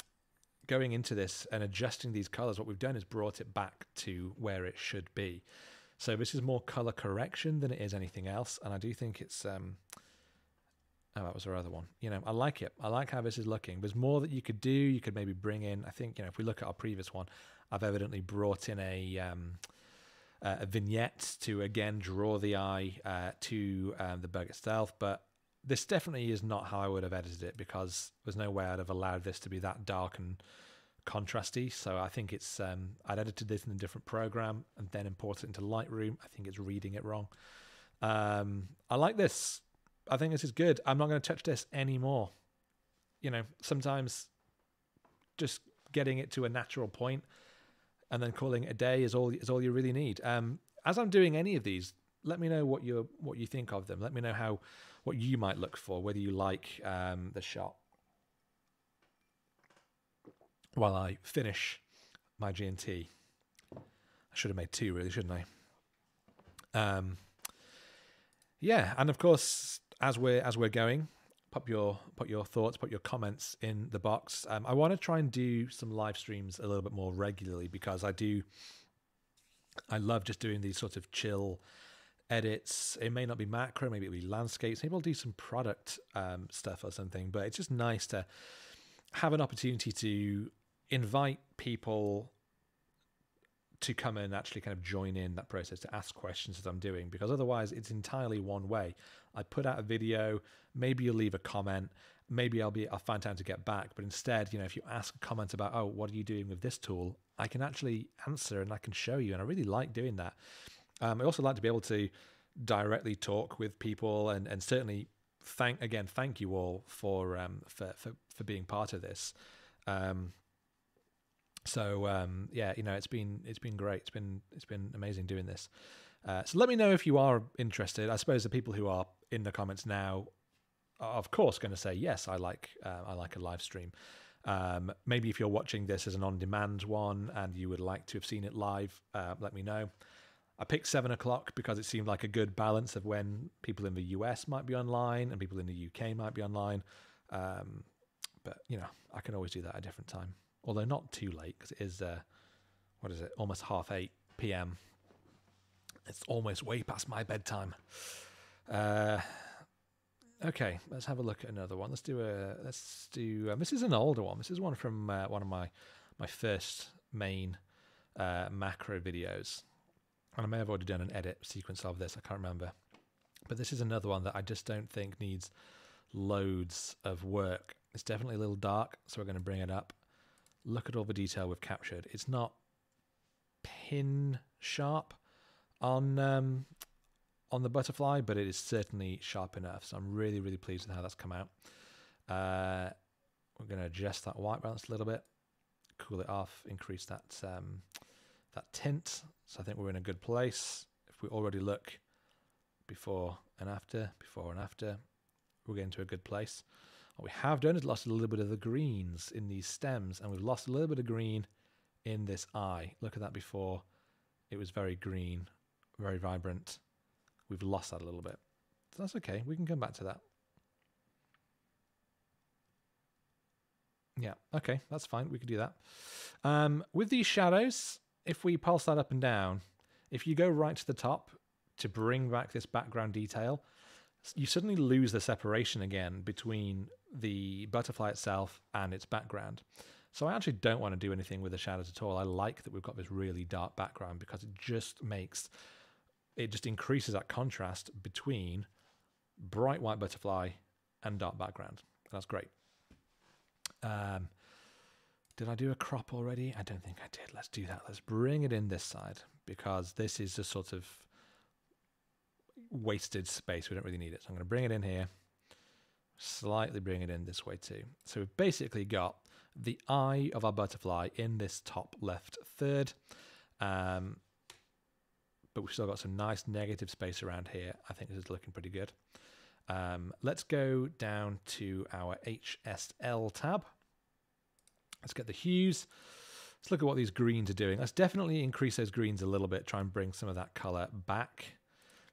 going into this and adjusting these colors, what we've done is brought it back to where it should be. So this is more color correction than it is anything else, and I do think it's. Um, oh, that was our other one. You know, I like it. I like how this is looking. There's more that you could do. You could maybe bring in. I think you know if we look at our previous one, I've evidently brought in a. Um, uh, a vignette to again draw the eye uh, to um, the bug itself, but this definitely is not how I would have edited it because there's no way I'd have allowed this to be that dark and contrasty. So I think it's um, I'd edited this in a different program and then imported it into Lightroom. I think it's reading it wrong. Um, I like this. I think this is good. I'm not going to touch this anymore. You know, sometimes just getting it to a natural point and then calling it a day is all is all you really need. Um, as I'm doing any of these, let me know what you what you think of them. Let me know how what you might look for, whether you like um, the shot while I finish my G&T. I should have made two, really, shouldn't I? Um, yeah, and of course, as we're as we're going, pop your put your thoughts, put your comments in the box. Um, I want to try and do some live streams a little bit more regularly because I do. I love just doing these sort of chill edits. It may not be macro, maybe it'll be landscapes. Maybe I'll do some product um, stuff or something. But it's just nice to have an opportunity to invite people to come and actually kind of join in that process to ask questions that I'm doing because otherwise it's entirely one way. I put out a video, maybe you'll leave a comment, maybe I'll be I'll find time to get back, but instead, you know, if you ask a comment about oh, what are you doing with this tool, I can actually answer and I can show you, and I really like doing that. Um, I also like to be able to directly talk with people and and certainly thank again thank you all for um for for, for being part of this. Um, so um, yeah, you know, it's been it's been great. It's been it's been amazing doing this. Uh, so let me know if you are interested. I suppose the people who are in the comments now are of course going to say yes. I like uh, I like a live stream. Um, maybe if you're watching this as an on-demand one and you would like to have seen it live, uh, let me know. I picked seven o'clock because it seemed like a good balance of when people in the US might be online and people in the UK might be online. Um, but you know, I can always do that at a different time although not too late because it is, uh, what is it, almost half 8 p.m. It's almost way past my bedtime. Uh, okay, let's have a look at another one. Let's do a, let's do, um, this is an older one. This is one from uh, one of my, my first main uh, macro videos. And I may have already done an edit sequence of this, I can't remember. But this is another one that I just don't think needs loads of work. It's definitely a little dark, so we're going to bring it up look at all the detail we've captured. It's not pin sharp on um, on the butterfly, but it is certainly sharp enough. So I'm really, really pleased with how that's come out. Uh, we're going to adjust that white balance a little bit, cool it off, increase that um, that tint. So I think we're in a good place. If we already look before and after, before and after, we're getting to a good place. What we have done is lost a little bit of the greens in these stems, and we've lost a little bit of green in this eye. Look at that before. It was very green, very vibrant. We've lost that a little bit. So that's okay. We can come back to that. Yeah, okay, that's fine. We can do that. Um, with these shadows, if we pulse that up and down, if you go right to the top to bring back this background detail, you suddenly lose the separation again between the butterfly itself and its background. So I actually don't want to do anything with the shadows at all. I like that we've got this really dark background because it just makes it just increases that contrast between bright white butterfly and dark background. That's great. Um, did I do a crop already? I don't think I did. Let's do that. Let's bring it in this side because this is a sort of wasted space. We don't really need it. So I'm going to bring it in here slightly bring it in this way too. So we've basically got the eye of our butterfly in this top left third. Um, but we've still got some nice negative space around here. I think this is looking pretty good. Um, let's go down to our HSL tab. Let's get the hues. Let's look at what these greens are doing. Let's definitely increase those greens a little bit, try and bring some of that color back.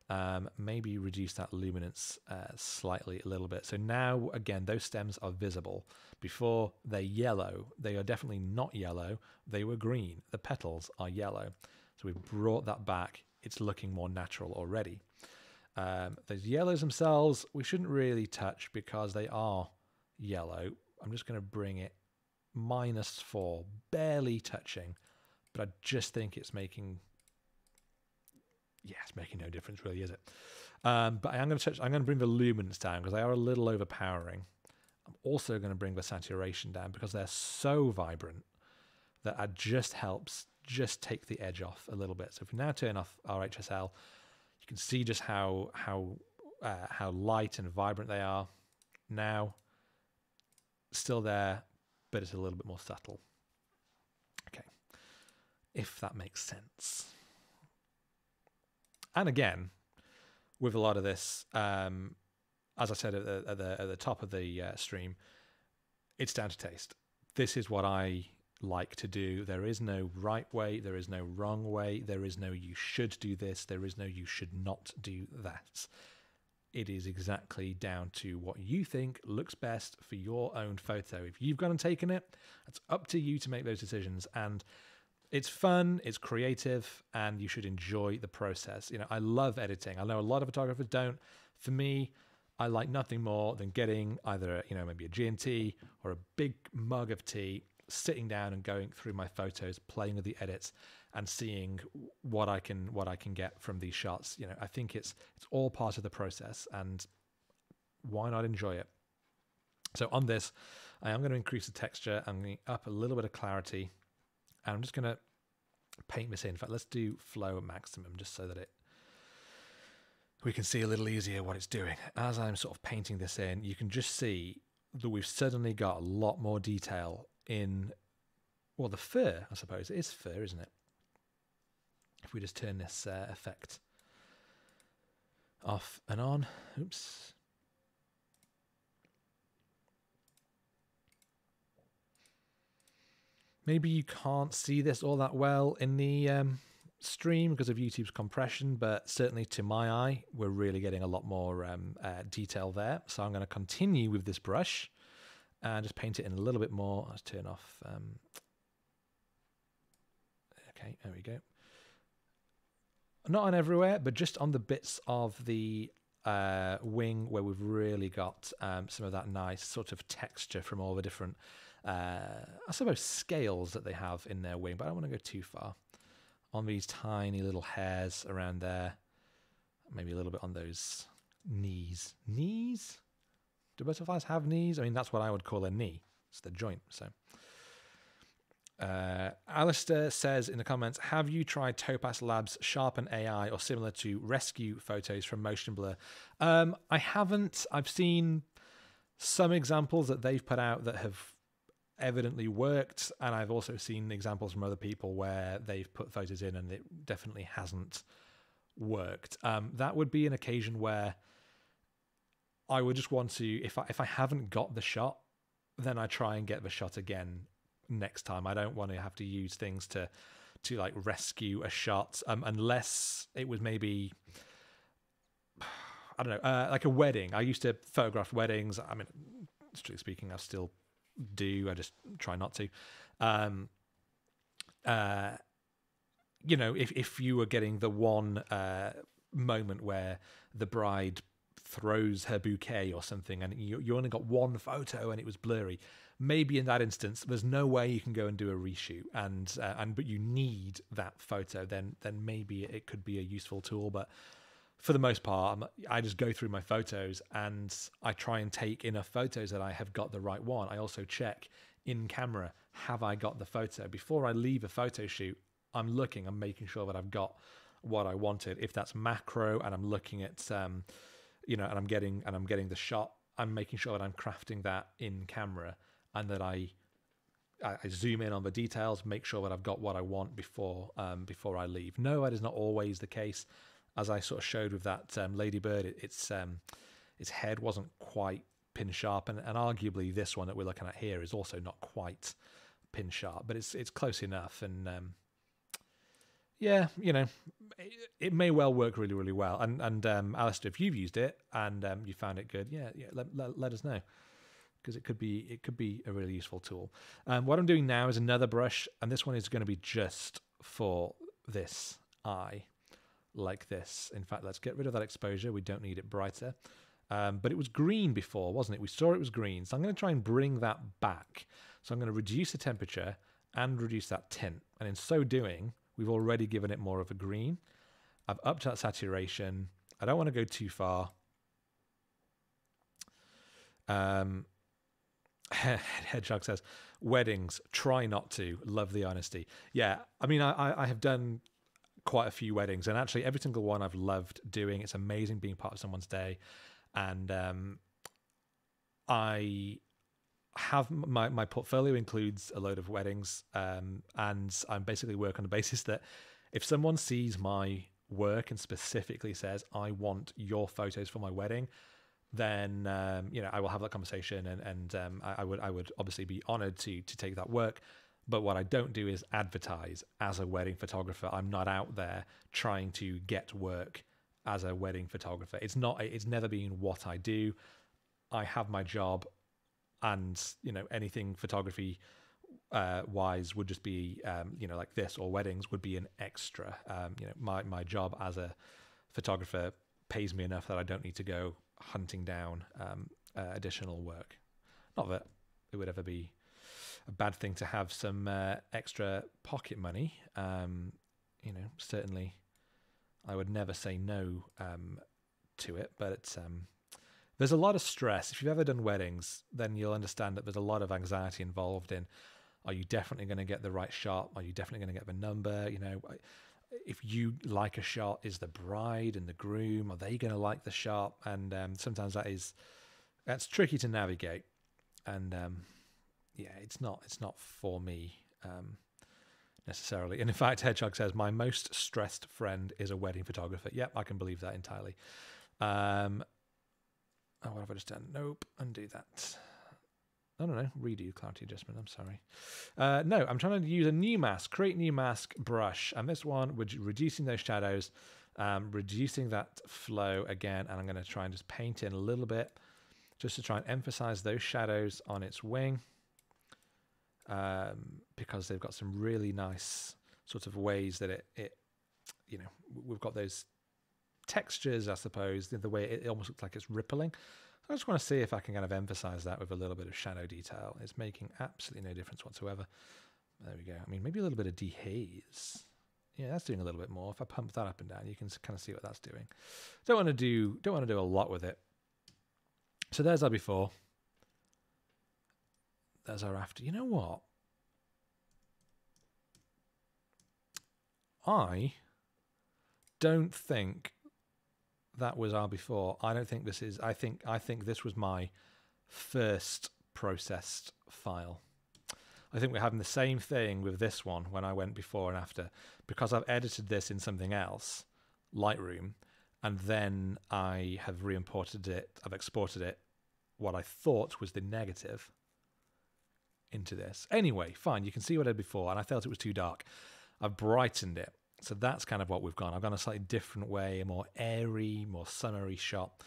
um, maybe reduce that luminance uh, slightly a little bit. So now, again, those stems are visible. Before they're yellow, they are definitely not yellow. They were green. The petals are yellow. So we've brought that back. It's looking more natural already. Um, those yellows themselves, we shouldn't really touch because they are yellow. I'm just going to bring it minus four, barely touching, but I just think it's making, yeah, it's making no difference really, is it? Um, but I am going to touch, I'm going to bring the luminance down because they are a little overpowering. I'm also going to bring the saturation down because they're so vibrant that it just helps just take the edge off a little bit. So if we now turn off our HSL, you can see just how how uh, how light and vibrant they are now. Still there, but it's a little bit more subtle. Okay, if that makes sense. And again, with a lot of this, um, as I said at the, at the, at the top of the uh, stream, it's down to taste. This is what I like to do. There is no right way, there is no wrong way, there is no you should do this, there is no you should not do that. It is exactly down to what you think looks best for your own photo. If you've gone and taken it, it's up to you to make those decisions. And it's fun, it's creative, and you should enjoy the process. You know, I love editing. I know a lot of photographers don't. For me, I like nothing more than getting either, you know, maybe a G&T or a big mug of tea sitting down and going through my photos, playing with the edits, and seeing what I can what I can get from these shots. You know, I think it's it's all part of the process, and why not enjoy it? So on this, I am going to increase the texture. I'm going up a little bit of clarity, and I'm just going to paint this in. In fact, let's do flow maximum just so that it we can see a little easier what it's doing. As I'm sort of painting this in, you can just see that we've suddenly got a lot more detail in, well, the fur, I suppose. It is fur, isn't it? If we just turn this uh, effect off and on. Oops. Maybe you can't see this all that well in the um, stream because of YouTube's compression, but certainly to my eye, we're really getting a lot more um, uh, detail there. So I'm going to continue with this brush and just paint it in a little bit more. Let's turn off. Um, okay, there we go. Not on everywhere, but just on the bits of the uh, wing where we've really got um, some of that nice sort of texture from all the different, uh, I suppose, scales that they have in their wing. But I don't want to go too far on these tiny little hairs around there. Maybe a little bit on those knees. Knees? Do butterflies have knees? I mean, that's what I would call a knee. It's the joint. So, uh, Alistair says in the comments, have you tried Topaz Labs Sharpen AI or similar to rescue photos from Motion Blur? Um, I haven't. I've seen some examples that they've put out that have evidently worked, and I've also seen examples from other people where they've put photos in and it definitely hasn't worked. Um, that would be an occasion where I would just want to if I if I haven't got the shot, then I try and get the shot again next time. I don't want to have to use things to to like rescue a shot um, unless it was maybe I don't know, uh, like a wedding. I used to photograph weddings. I mean, strictly speaking, I still do. I just try not to. Um, uh, you know, if if you were getting the one uh, moment where the bride throws her bouquet or something and you, you only got one photo and it was blurry maybe in that instance there's no way you can go and do a reshoot and uh, and but you need that photo then then maybe it could be a useful tool but for the most part i just go through my photos and i try and take enough photos that i have got the right one. I also check in camera have i got the photo? Before i leave a photo shoot i'm looking i'm making sure that i've got what i wanted. If that's macro and i'm looking at um, you know, and I'm getting and I'm getting the shot. I'm making sure that I'm crafting that in camera and that I I, zoom in on the details, make sure that I've got what I want before um, before I leave. No, that is not always the case. As I sort of showed with that um, ladybird, it, its um, its head wasn't quite pin sharp, and, and arguably this one that we're looking at here is also not quite pin sharp, but it's it's close enough. And um, yeah, you know, it, it may well work really, really well. And and um, Alistair, if you've used it and um, you found it good, yeah, yeah, let, let, let us know because it could be it could be a really useful tool. Um, what I'm doing now is another brush, and this one is going to be just for this eye, like this. In fact, let's get rid of that exposure. We don't need it brighter. Um, but it was green before, wasn't it? We saw it was green. So I'm going to try and bring that back. So I'm going to reduce the temperature and reduce that tint. And in so doing, we've already given it more of a green. I've upped that saturation. I don't want to go too far. Um, [LAUGHS] Hedgehog says, weddings, try not to. Love the honesty. Yeah, I mean, I, I have done quite a few weddings, and actually, every single one I've loved doing. It's amazing being part of someone's day. And um, I have my, my portfolio includes a load of weddings, um, and I'm basically work on the [LAUGHS] basis that if someone sees my work and specifically says, I want your photos for my wedding, then um, you know I will have that conversation, and and um, I, I, would I would obviously be honored to to take that work. But what I don't do is advertise as a wedding photographer. I'm not out there trying to get work as a wedding photographer. It's not. It's never been what I do. I have my job, and you know anything photography uh, wise would just be um, you know like this or weddings would be an extra. Um, you know my my job as a photographer pays me enough that I don't need to go hunting down um, uh, additional work. Not that it would ever be a bad thing to have some uh, extra pocket money. Um, you know, certainly I would never say no um, to it, but it's, um, there's a lot of stress. If you've ever done weddings, then you'll understand that there's a lot of anxiety involved in are you definitely going to get the right shot? Are you definitely going to get the number? You know, if you like a shot, is the bride and the groom are they going to like the shot? And um, sometimes that is that's tricky to navigate, and um, yeah, it's not it's not for me um, necessarily. And in fact, Hedgehog says my most stressed friend is a wedding photographer. Yep, I can believe that entirely. Um, oh, what have I just done? Nope, undo that. I don't know, redo clarity adjustment. I'm sorry. Uh, no, I'm trying to use a new mask, create new mask brush. And this one, we're reducing those shadows, um, reducing that flow again. And I'm going to try and just paint in a little bit just to try and emphasize those shadows on its wing um, because they've got some really nice sort of ways that it, it, you know, we've got those textures, I suppose, the way it almost looks like it's rippling. I just want to see if I can kind of emphasize that with a little bit of shadow detail. It's making absolutely no difference whatsoever. There we go. I mean, maybe a little bit of dehaze. Yeah, that's doing a little bit more. If I pump that up and down, you can kind of see what that's doing. Don't want to do don't want to do a lot with it. So there's our before. There's our after. You know what? I don't think that was our before. I don't think this is. I think I think this was my first processed file. I think we're having the same thing with this one when I went before and after because I've edited this in something else, Lightroom, and then I have re-imported it. I've exported it. What I thought was the negative into this. Anyway, fine. You can see what I did before, and I felt it was too dark. I've brightened it so that's kind of what we've gone. I've gone a slightly different way, a more airy, more summery shot.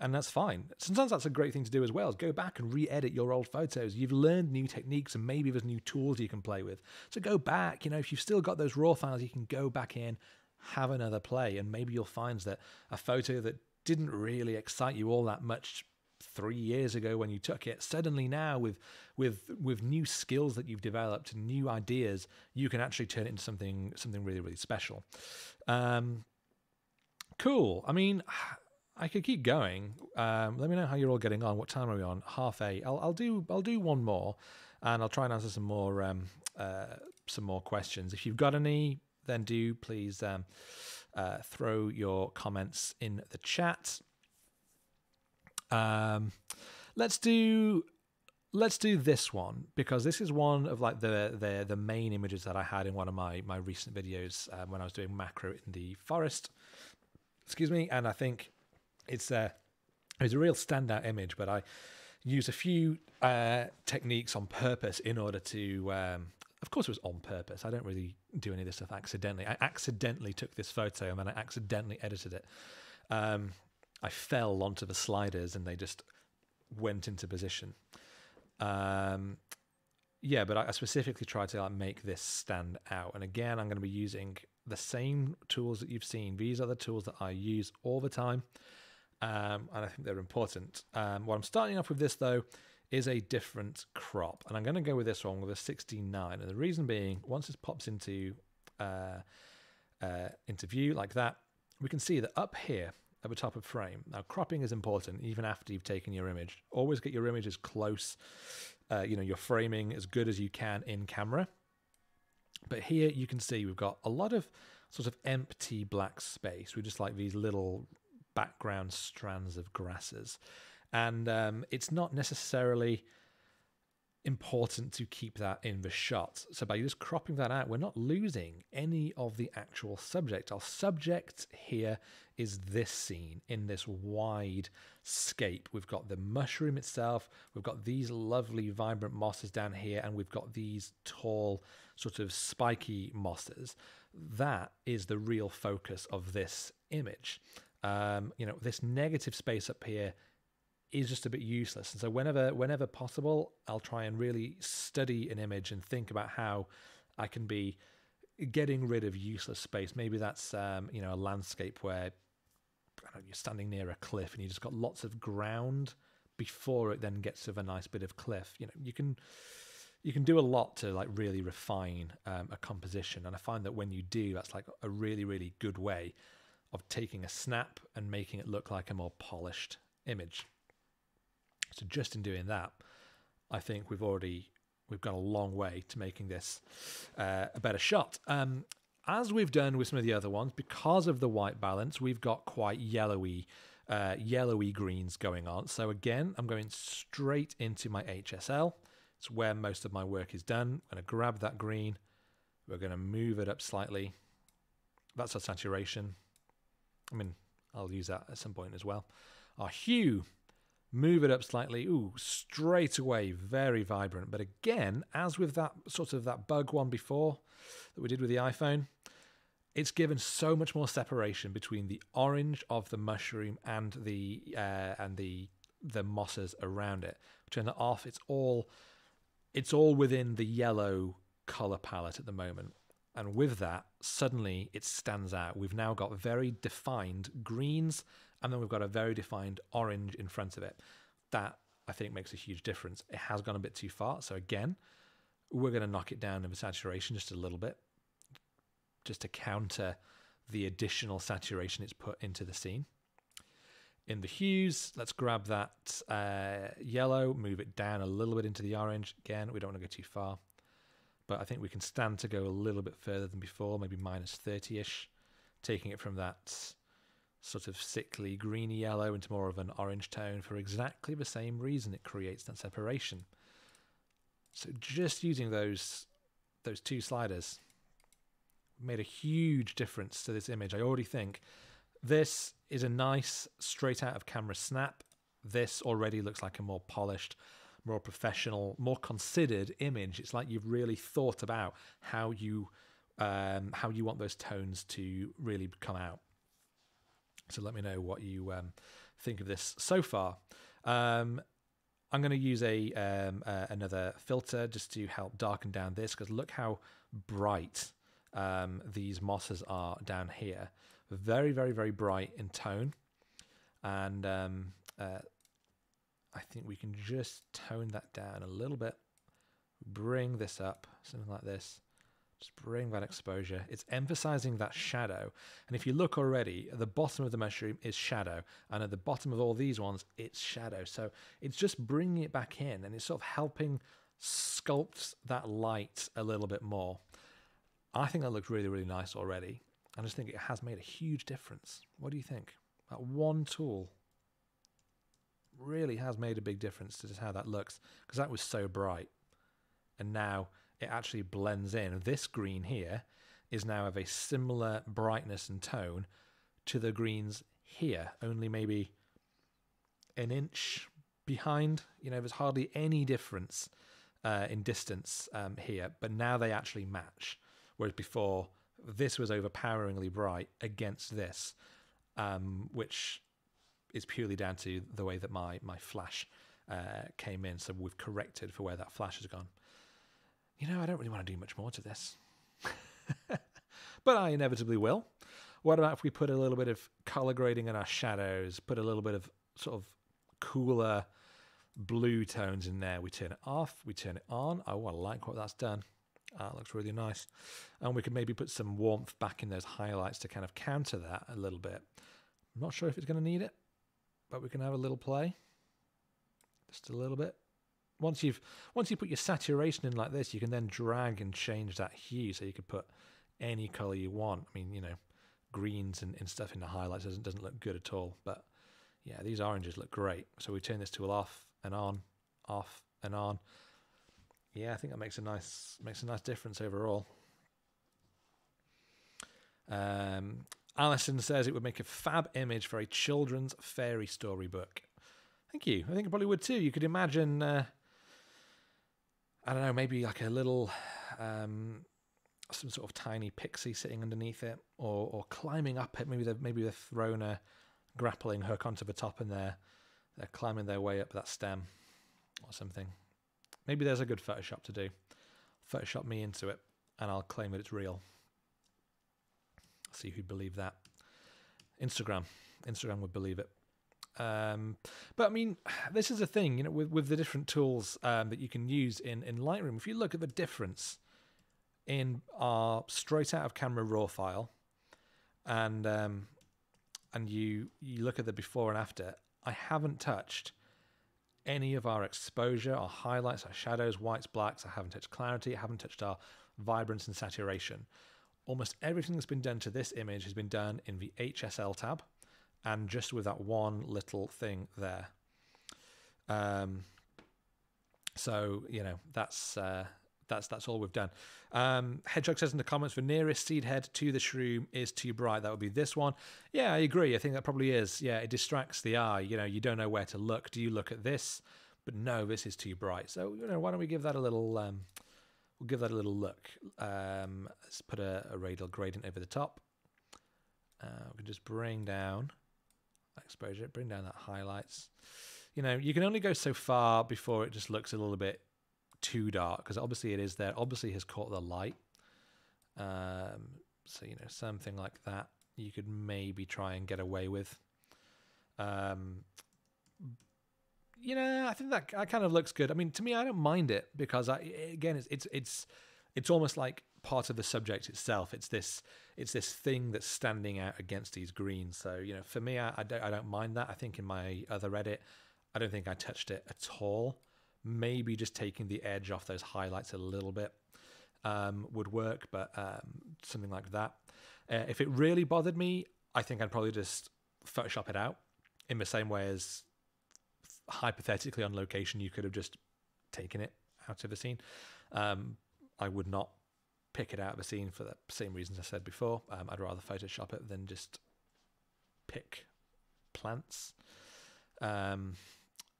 And that's fine. Sometimes that's a great thing to do as well, is go back and re-edit your old photos. You've learned new techniques and maybe there's new tools you can play with. So go back, you know, if you've still got those raw files, you can go back in, have another play, and maybe you'll find that a photo that didn't really excite you all that much three years ago when you took it suddenly now with with with new skills that you've developed new ideas you can actually turn it into something something really really special. Um cool. I mean [SIGHS] i could keep going. Um let me know how you're all getting on. What time are we on? Half eight. I'll, I'll do i'll do one more and i'll try and answer some more um uh some more questions. If you've got any then do please um uh, throw your comments in the chat um, let's do let's do this one because this is one of like the the the main images that I had in one of my my recent videos um, when I was doing macro in the forest. Excuse me, and I think it's a it's a real standout image, but I use a few uh, techniques on purpose in order to um, of course, it was on purpose. I don't really do any of this stuff accidentally. I accidentally took this photo and then I accidentally edited it. Um, I fell onto the sliders and they just went into position. Um, yeah, but I specifically tried to like make this stand out. And again, I'm going to be using the same tools that you've seen. These are the tools that I use all the time, um, and I think they're important. Um, what I'm starting off with this though is a different crop, and I'm going to go with this one with a 69. And the reason being, once this pops into uh, uh, into view like that, we can see that up here at the top of frame. Now, cropping is important even after you've taken your image. Always get your image as close, uh, you know, your framing as good as you can in camera. But here you can see we've got a lot of sort of empty black space. We just like these little background strands of grasses. And um, it's not necessarily important to keep that in the shot. So by just cropping that out, we're not losing any of the actual subject. Our subject here is this scene in this wide scape. We've got the mushroom itself, we've got these lovely vibrant mosses down here, and we've got these tall, sort of spiky mosses. That is the real focus of this image. Um, you know, this negative space up here is just a bit useless. And so whenever whenever possible, I'll try and really study an image and think about how I can be getting rid of useless space. Maybe that's um, you know a landscape where know, you're standing near a cliff and you just got lots of ground before it then gets to a nice bit of cliff. You know, you can you can do a lot to like really refine um, a composition, and I find that when you do, that's like a really really good way of taking a snap and making it look like a more polished image. So just in doing that, I think we've already we've gone a long way to making this uh, a better shot. Um, as we've done with some of the other ones, because of the white balance, we've got quite yellowy, uh, yellowy greens going on. So again, I'm going straight into my HSL. It's where most of my work is done. I'm going to grab that green. We're going to move it up slightly. That's our saturation. I mean, I'll use that at some point as well. Our hue move it up slightly. Ooh, straight away, very vibrant. But again, as with that sort of that bug one before that we did with the iPhone, it's given so much more separation between the orange of the mushroom and the uh, and the the mosses around it. Turn it off. It's all it's all within the yellow color palette at the moment. And with that, suddenly it stands out. We've now got very defined greens and then we've got a very defined orange in front of it. That I think makes a huge difference. It has gone a bit too far. So again, we're going to knock it down in the saturation just a little bit, just to counter the additional saturation it's put into the scene. In the hues, let's grab that uh, yellow, move it down a little bit into the orange. Again, we don't want to go too far, but I think we can stand to go a little bit further than before, maybe minus 30-ish, taking it from that sort of sickly greeny yellow into more of an orange tone for exactly the same reason it creates that separation. So just using those those two sliders made a huge difference to this image. I already think this is a nice straight out of camera snap. This already looks like a more polished, more professional, more considered image. It's like you've really thought about how you um, how you want those tones to really come out. So let me know what you um, think of this so far. Um, I'm going to use a um, uh, another filter just to help darken down this because look how bright um, these mosses are down here. Very, very, very bright in tone. And um, uh, I think we can just tone that down a little bit. Bring this up, something like this. Just bring that exposure. It's emphasizing that shadow. And if you look already, at the bottom of the mushroom is shadow. And at the bottom of all these ones, it's shadow. So it's just bringing it back in and it's sort of helping sculpt that light a little bit more. I think that looks really, really nice already. I just think it has made a huge difference. What do you think? That one tool really has made a big difference to just how that looks because that was so bright. And now it actually blends in. This green here is now of a similar brightness and tone to the greens here, only maybe an inch behind. You know, there's hardly any difference uh, in distance um, here, but now they actually match. Whereas before, this was overpoweringly bright against this, um, which is purely down to the way that my my flash uh, came in. So we've corrected for where that flash has gone. You know, I don't really want to do much more to this, [LAUGHS] but I inevitably will. What about if we put a little bit of color grading in our shadows, put a little bit of sort of cooler blue tones in there? We turn it off, we turn it on. Oh, I like what that's done. Ah, that looks really nice. And we could maybe put some warmth back in those highlights to kind of counter that a little bit. I'm not sure if it's going to need it, but we can have a little play. Just a little bit. Once you've once you put your saturation in like this, you can then drag and change that hue so you can put any color you want. I mean, you know, greens and, and stuff in the highlights doesn't doesn't look good at all. But yeah, these oranges look great. So we turn this tool off and on, off and on. Yeah, I think that makes a nice makes a nice difference overall. Um, Alison says it would make a fab image for a children's fairy story book. Thank you. I think it probably would too. You could imagine, uh, I don't know, maybe like a little, um, some sort of tiny pixie sitting underneath it, or or climbing up it. Maybe they've maybe they've thrown a grappling hook onto the top, and they're they're climbing their way up that stem, or something. Maybe there's a good Photoshop to do. Photoshop me into it, and I'll claim that it's real. See who'd believe that. Instagram, Instagram would believe it. Um, but I mean, [SIGHS] this is a thing, you know, with, with the different tools um, that you can use in, in Lightroom. If you look at the difference in our straight out of camera raw file, and um, and you you look at the before and after, I haven't touched any of our exposure, our highlights, our shadows, whites, blacks. I haven't touched clarity. I haven't touched our vibrance and saturation. Almost everything that's been done to this image has been done in the HSL tab and just with that one little thing there. Um, so you know that's uh, that's that's all we've done. Um, Hedgehog says in the comments, the nearest seed head to the shroom is too bright. That would be this one. Yeah, I agree. I think that probably is. Yeah, it distracts the eye. You know, you don't know where to look. Do you look at this? But no, this is too bright. So you know, why don't we give that a little? Um, we'll give that a little look. Um, let's put a, a radial gradient over the top. Uh, we can just bring down exposure, bring down that highlights. You know, you can only go so far before it just looks a little bit too dark because obviously it is there. Obviously has caught the light. Um, so you know something like that you could maybe try and get away with. Um, you know, I think that, that kind of looks good. I mean, to me, I don't mind it because I again, it's it's it's it's almost like part of the subject itself. It's this it's this thing that's standing out against these greens. So you know, for me, I, I don't I don't mind that. I think in my other edit, I don't think I touched it at all maybe just taking the edge off those highlights a little bit um, would work, but um, something like that. Uh, if it really bothered me, I think I'd probably just Photoshop it out in the same way as hypothetically on location, you could have just taken it out of the scene. Um, I would not pick it out of the scene for the same reasons I said before. Um, I'd rather Photoshop it than just pick plants. Um,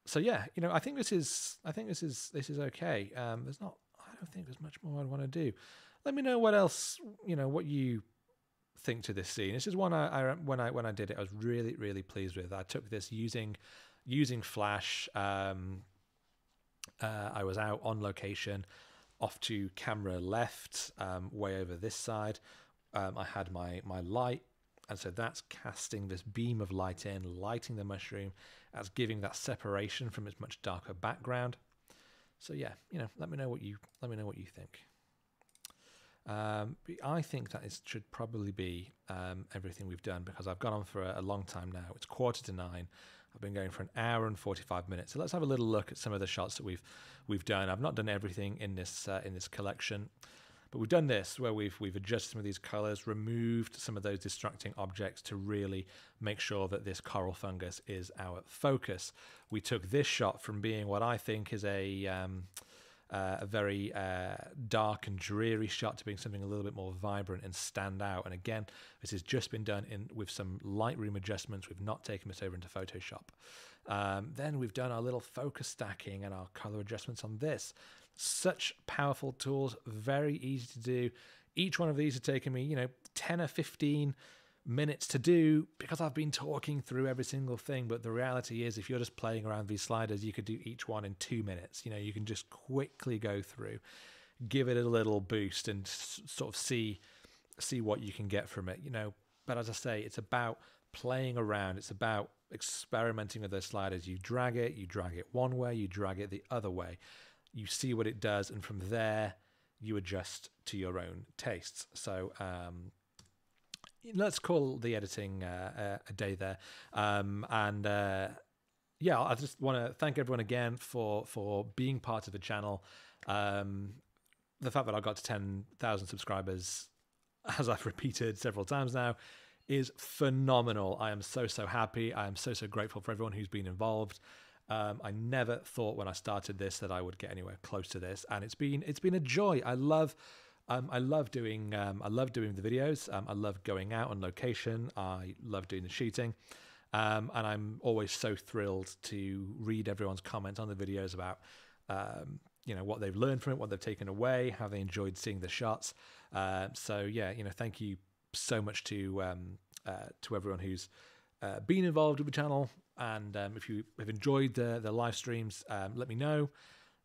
so yeah, you know, I think this is I think this is this is okay. Um, there's not I don't think there's much more I'd want to do. Let me know what else you know what you think to this scene. This is one I, I when I when I did it, I was really really pleased with. I took this using using Flash. Um, uh, I was out on location, off to camera left, um, way over this side. Um, I had my my light, and so that's casting this beam of light in, lighting the mushroom as giving that separation from its much darker background. So yeah, you know, let me know what you let me know what you think. Um, I think that is, should probably be um, everything we've done because I've gone on for a, a, long time now. It's quarter to nine. I've been going for an hour and forty-five minutes. So let's have a little look at some of the shots that we've we've done. I've not done everything in this uh, in this collection. But we've done this where we've we've adjusted some of these colors, removed some of those distracting objects to really make sure that this coral fungus is our focus. We took this shot from being what I think is a um, uh, a very uh, dark and dreary shot to being something a little bit more vibrant and stand out. And again, this has just been done in with some Lightroom adjustments. We've not taken this over into Photoshop. Um, then we've done our little focus stacking and our color adjustments on this. Such powerful tools, very easy to do. Each one of these has taken me, you know, 10 or 15 minutes to do because I've been talking through every single thing. But the reality is, if you're just playing around these sliders, you could do each one in two minutes. You know, you can just quickly go through, give it a little boost, and sort of see see what you can get from it. You know, but as I say, it's about playing around. It's about experimenting with those sliders. You drag it, you drag it one way, you drag it the other way. You see what it does, and from there, you adjust to your own tastes. So, um, let's call the editing uh, a day there. Um, and uh, yeah, I just want to thank everyone again for for being part of the channel. Um, the fact that I got to ten thousand subscribers, as I've repeated several times now, is phenomenal. I am so so happy. I am so so grateful for everyone who's been involved. Um, I never thought when I started this that I would get anywhere close to this, and it's been it's been a joy. I love um, I love doing um, I love doing the videos. Um, I love going out on location. I love doing the shooting, um, and I'm always so thrilled to read everyone's comments on the videos about um, you know what they've learned from it, what they've taken away, how they enjoyed seeing the shots. Uh, so yeah, you know, thank you so much to uh, to everyone who's uh, been involved with the channel. And if you have enjoyed the the live streams, let me know.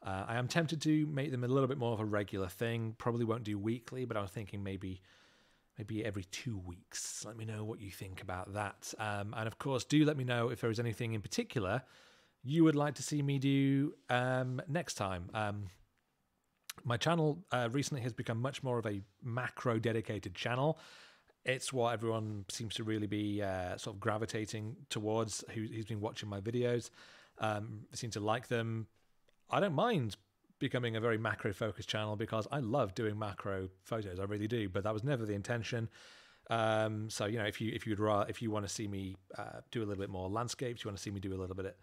Uh, I am tempted to make them a little bit more of a regular thing. Probably won't do weekly, but I was thinking maybe maybe every two weeks. Let me know what you think about that. Um, and of course, do let me know if there is anything in particular you would like to see me do um, next time. Um, my channel uh, recently has become much more of a macro dedicated channel. It's what everyone seems to really be uh, sort of gravitating towards who, who's been watching my videos. Um, seem to like them I don't mind becoming a very macro focused channel because I love doing macro photos. I really do, but that was never the intention. Um, so you know, if you if you'd rather, if you want to see me uh, do a little bit more landscapes, you want to see me do a little bit of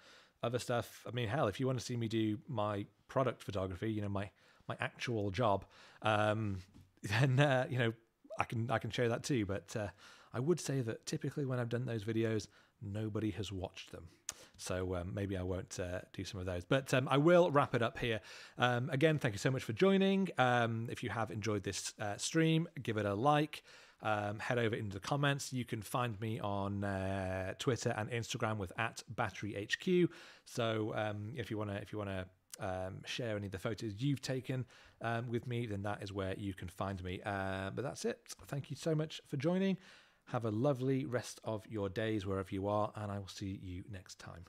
other stuff. I mean, hell, if you want to see me do my product photography, you know, my my actual job, um, [LAUGHS] then uh, you know, I can I can show that too. But uh, I would say that typically when I've done those videos, nobody has watched them. So um, maybe I won't uh, do some of those. But um, I will wrap it up here. Um, again, thank you so much for joining. Um, if you have enjoyed this uh, stream, give it a like. Um, head over into the comments. You can find me on uh, Twitter and Instagram with at Battery HQ. So um, if you want to, if you want to. Um, share any of the photos you've taken um, with me, then that is where you can find me. Uh, but that's it. Thank you so much for joining. Have a lovely rest of your days wherever you are, and I will see you next time.